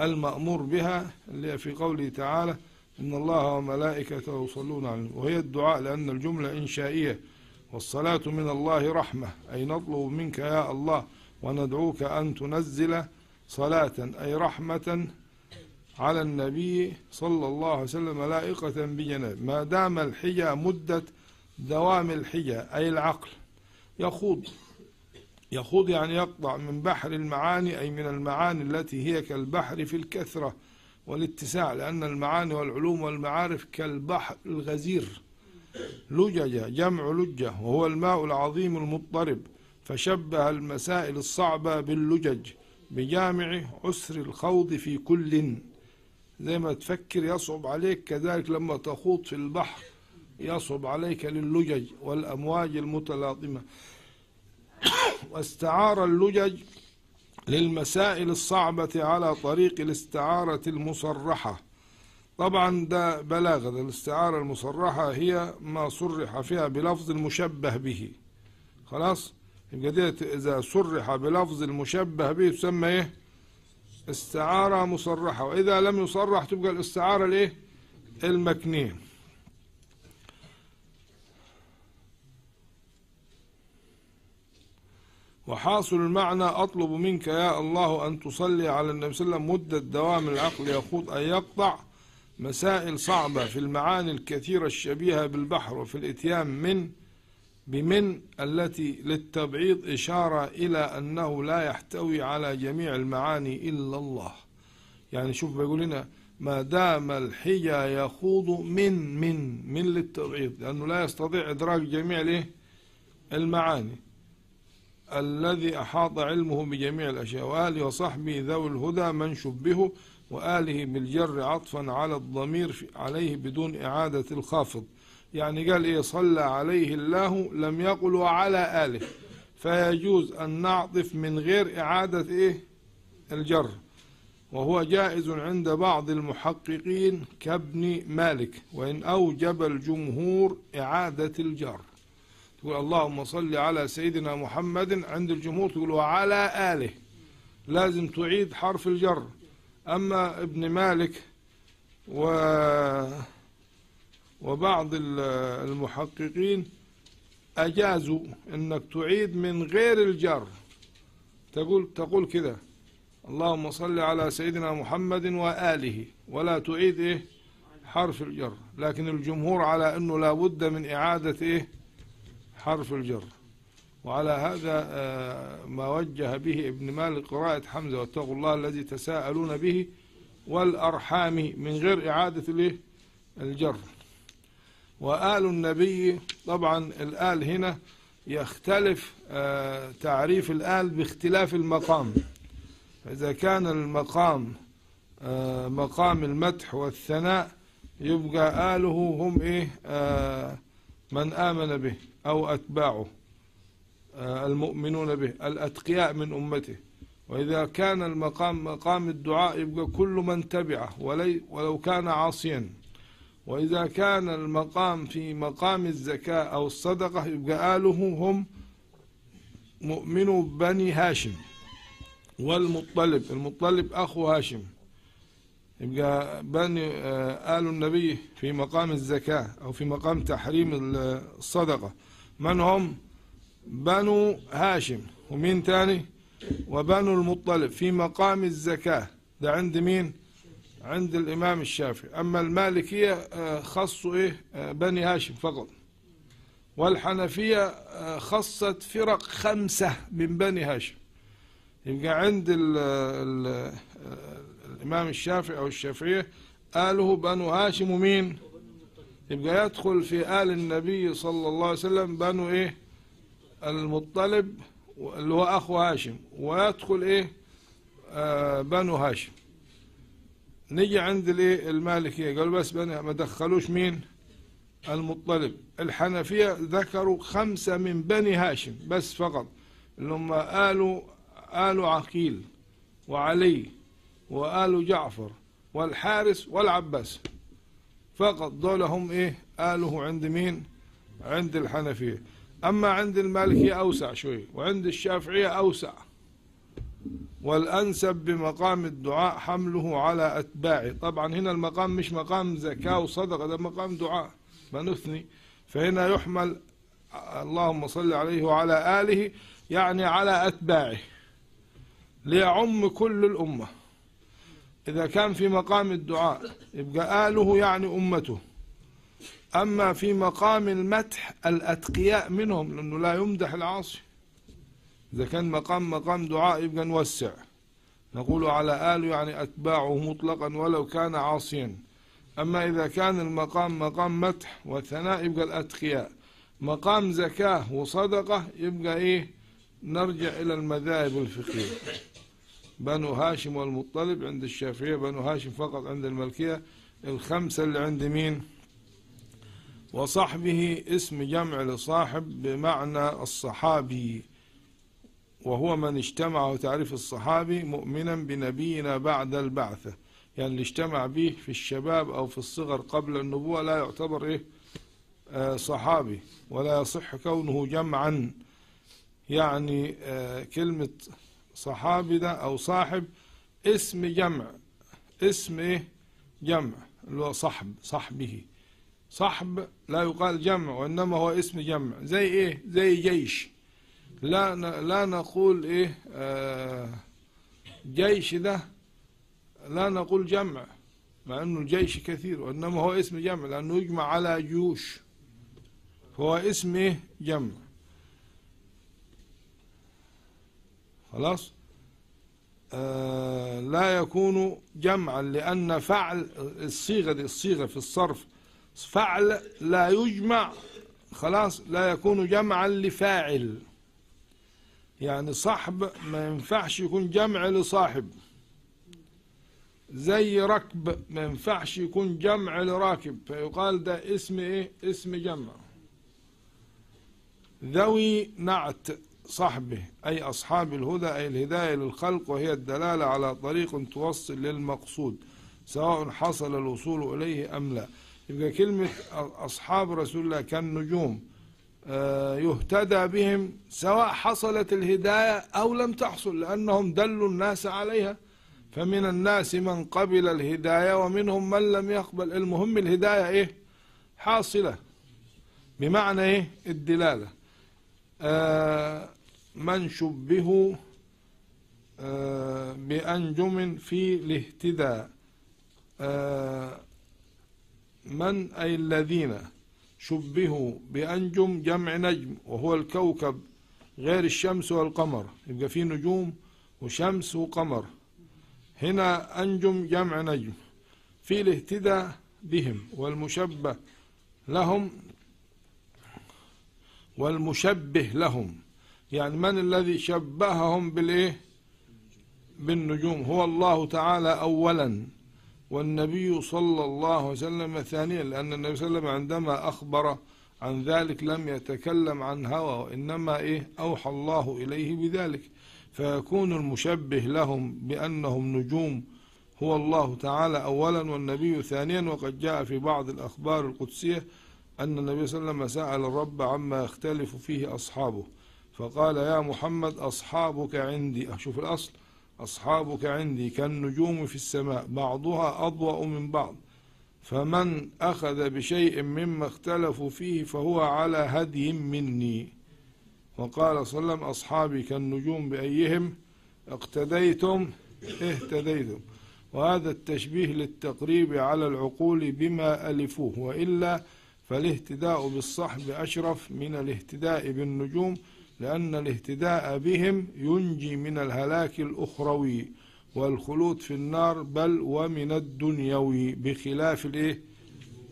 المأمور بها اللي في قوله تعالى إن الله وملائكته يصلون عليه وهي الدعاء لأن الجملة إنشائية. والصلاة من الله رحمة أي نطلب منك يا الله وندعوك أن تنزل صلاة أي رحمة على النبي صلى الله عليه وسلم لائقة بجناب ما دام الحجى مدة دوام الحجى أي العقل يخوض يخوض يعني يقطع من بحر المعاني أي من المعاني التي هي كالبحر في الكثرة والاتساع لأن المعاني والعلوم والمعارف كالبحر الغزير. لجج جمع لجة وهو الماء العظيم المضطرب فشبه المسائل الصعبة باللجج بجامع عسر الخوض في كل. زي ما تفكر يصعب عليك كذلك لما تخوض في البحر يصعب عليك للجج والأمواج المتلاطمة. واستعار اللجج للمسائل الصعبة على طريق الاستعارة المصرحة. طبعا ده بلاغة الاستعارة المصرحة هي ما صرح فيها بلفظ المشبه به. خلاص؟ يبقى إذا صرح بلفظ المشبه به تسمى إيه؟ استعارة مصرحة. وإذا لم يصرح تبقى الاستعارة الإيه؟ المكنية. وحاصل المعنى أطلب منك يا الله أن تصلي على النبي صلى الله عليه وسلم مدة دوام العقل يخوض أن يقطع مسائل صعبة في المعاني الكثيرة الشبيهة بالبحر وفي الإتيان من بمن التي للتبعيض إشارة إلى أنه لا يحتوي على جميع المعاني إلا الله يعني شوف بيقول لنا ما دام الحجة يخوض من من من للتبعيض لأنه لا يستطيع إدراك جميع؟ المعاني الذي أحاط علمه بجميع الأشياء وآله وصحبه ذوي الهدى من شبهه وآله بالجر عطفا على الضمير عليه بدون إعادة الخافض. يعني قال إيه صلى عليه الله لم يقل وعلى آله. فيجوز أن نعطف من غير إعادة إيه؟ الجر. وهو جائز عند بعض المحققين كابن مالك وإن أوجب الجمهور إعادة الجر. تقول اللهم صل على سيدنا محمد عند الجمهور تقول وعلى آله. لازم تعيد حرف الجر. أما ابن مالك و وبعض المحققين أجازوا أنك تعيد من غير الجر. تقول تقول كده اللهم صل على سيدنا محمد وآله. ولا تعيد إيه؟ حرف الجر. لكن الجمهور على أنه لا بد من إعادة إيه؟ حرف الجر. وعلى هذا ما وجه به ابن مالك قراءة حمزة واتقوا الله الذي تساءلون به والأرحام من غير إعادة الجر. وآل النبي طبعا الآل هنا يختلف تعريف الآل باختلاف المقام. فإذا كان المقام آه، مقام المدح والثناء يبقى آله هم إيه؟ آه، من آمن به أو أتباعه آه، المؤمنون به الأتقياء من أمته. وإذا كان المقام مقام الدعاء يبقى كل من تبعه ولي ولو كان عاصيا. وإذا كان المقام في مقام الزكاة أو الصدقة يبقى آله هم مؤمنو بني هاشم والمطلب. المطلب أخو هاشم. يبقى بني آه، آل النبي في مقام الزكاة أو في مقام تحريم الصدقة. من هم؟ بنو هاشم. ومين تاني؟ وبنو المطلب في مقام الزكاة. ده عند مين؟ عند الإمام الشافعي. أما المالكية آه، خصوا إيه؟ آه، بني هاشم فقط. والحنفية خصت فرق خمسة من بني هاشم. يبقى عند الإمام الشافعي أو الشافعية آله بنو هاشم ومين يبقى يدخل في آل النبي صلى الله عليه وسلم بنو إيه؟ المطلب اللي هو أخو هاشم. ويدخل إيه؟ آه بنو هاشم. نيجي عند الإيه؟ المالكية. قالوا بس بني ما دخلوش مين؟ المطلب. الحنفية ذكروا خمسة من بني هاشم بس فقط اللي هم آل آل عقيل وعلي. وآل جعفر والحارس والعباس. فقط دول هم إيه؟ آله عند مين؟ عند الحنفية. أما عند المالكية أوسع شوي وعند الشافعية أوسع. والأنسب بمقام الدعاء حمله على أتباعه. طبعا هنا المقام مش مقام زكاة وصدقة ده مقام دعاء. ما نثني. فهنا يحمل اللهم صل عليه وعلى آله يعني على أتباعه. ليعم كل الأمة. إذا كان في مقام الدعاء يبقى آله يعني أمته. أما في مقام المدح الأتقياء منهم لأنه لا يمدح العاصي. إذا كان مقام مقام دعاء يبقى نوسع. نقول على آله يعني أتباعه مطلقا ولو كان عاصيا. أما إذا كان المقام مقام مدح وثناء يبقى الأتقياء. مقام زكاة وصدقة يبقى إيه؟ نرجع إلى المذاهب الفقهية. بنو هاشم والمطلب عند الشافعية بنو هاشم فقط عند الملكية. الخمسة اللي عند مين؟ وصحبه اسم جمع لصاحب بمعنى الصحابي. وهو من اجتمع وتعريف الصحابي مؤمنا بنبينا بعد البعثة. يعني اللي اجتمع به في الشباب أو في الصغر قبل النبوة لا يعتبر إيه؟ آه صحابي ولا يصح كونه جمعا. يعني آه كلمة صحابي ده أو صاحب اسم جمع اسم إيه؟ جمع اللي هو صحب صحبه صحب لا يقال جمع وإنما هو اسم جمع. زي إيه؟ زي جيش. لا لا نقول إيه؟ آه جيش ده لا نقول جمع مع أنه الجيش كثير وإنما هو اسم جمع لأنه يجمع على جيوش. فهو اسم إيه؟ جمع. خلاص؟ آه لا يكون جمعا لأن فعل الصيغة دي الصيغة في الصرف فعل لا يجمع خلاص لا يكون جمعا لفاعل. يعني صحب ما ينفعش يكون جمع لصاحب. زي ركب ما ينفعش يكون جمع لراكب فيقال ده اسم إيه؟ اسم جمع. ذوي نعت. صحبه أي أصحاب الهدى أي الهداية للخلق وهي الدلالة على طريق توصل للمقصود سواء حصل الوصول إليه أم لا. يبقى كلمة أصحاب رسول الله كالنجوم يهتدى بهم سواء حصلت الهداية أو لم تحصل لأنهم دلوا الناس عليها. فمن الناس من قبل الهداية ومنهم من لم يقبل. المهم الهداية إيه؟ حاصلة. بمعنى إيه؟ الدلالة. آه من شبهوا آه بأنجم في الاهتداء. آه من أي الذين شبهوا بأنجم جمع نجم وهو الكوكب غير الشمس والقمر. يبقى فيه نجوم وشمس وقمر. هنا أنجم جمع نجم. في الاهتداء بهم والمشبه لهم والمشبه لهم. يعني من الذي شبههم بالإيه؟ بالنجوم. هو الله تعالى أولا والنبي صلى الله عليه وسلم ثانيا لأن النبي صلى الله عليه وسلم عندما أخبر عن ذلك لم يتكلم عن هوى وإنما إيه؟ أوحى الله إليه بذلك. فيكون المشبه لهم بأنهم نجوم. هو الله تعالى أولا والنبي ثانيا وقد جاء في بعض الأخبار القدسية أن النبي صلى الله عليه وسلم سأل الرب عما يختلف فيه أصحابه فقال يا محمد أصحابك عندي. أشوف الأصل أصحابك عندي كالنجوم في السماء بعضها أضوأ من بعض. فمن أخذ بشيء مما اختلفوا فيه فهو على هدي مني. وقال صلى الله عليه وسلم أصحابي كالنجوم بأيهم اقتديتم اهتديتم. وهذا التشبيه للتقريب على العقول بما ألفوه وإلا فالاهتداء بالصحب أشرف من الاهتداء بالنجوم لأن الاهتداء بهم ينجي من الهلاك الأخروي والخلود في النار بل ومن الدنيوي بخلاف الايه؟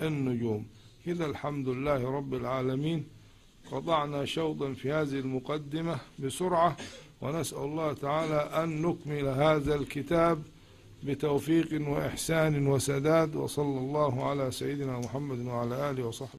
النجوم. كذا الحمد لله رب العالمين قطعنا شوطا في هذه المقدمة بسرعة ونسأل الله تعالى أن نكمل هذا الكتاب بتوفيق وإحسان وسداد وصلى الله على سيدنا محمد وعلى آله وصحبه.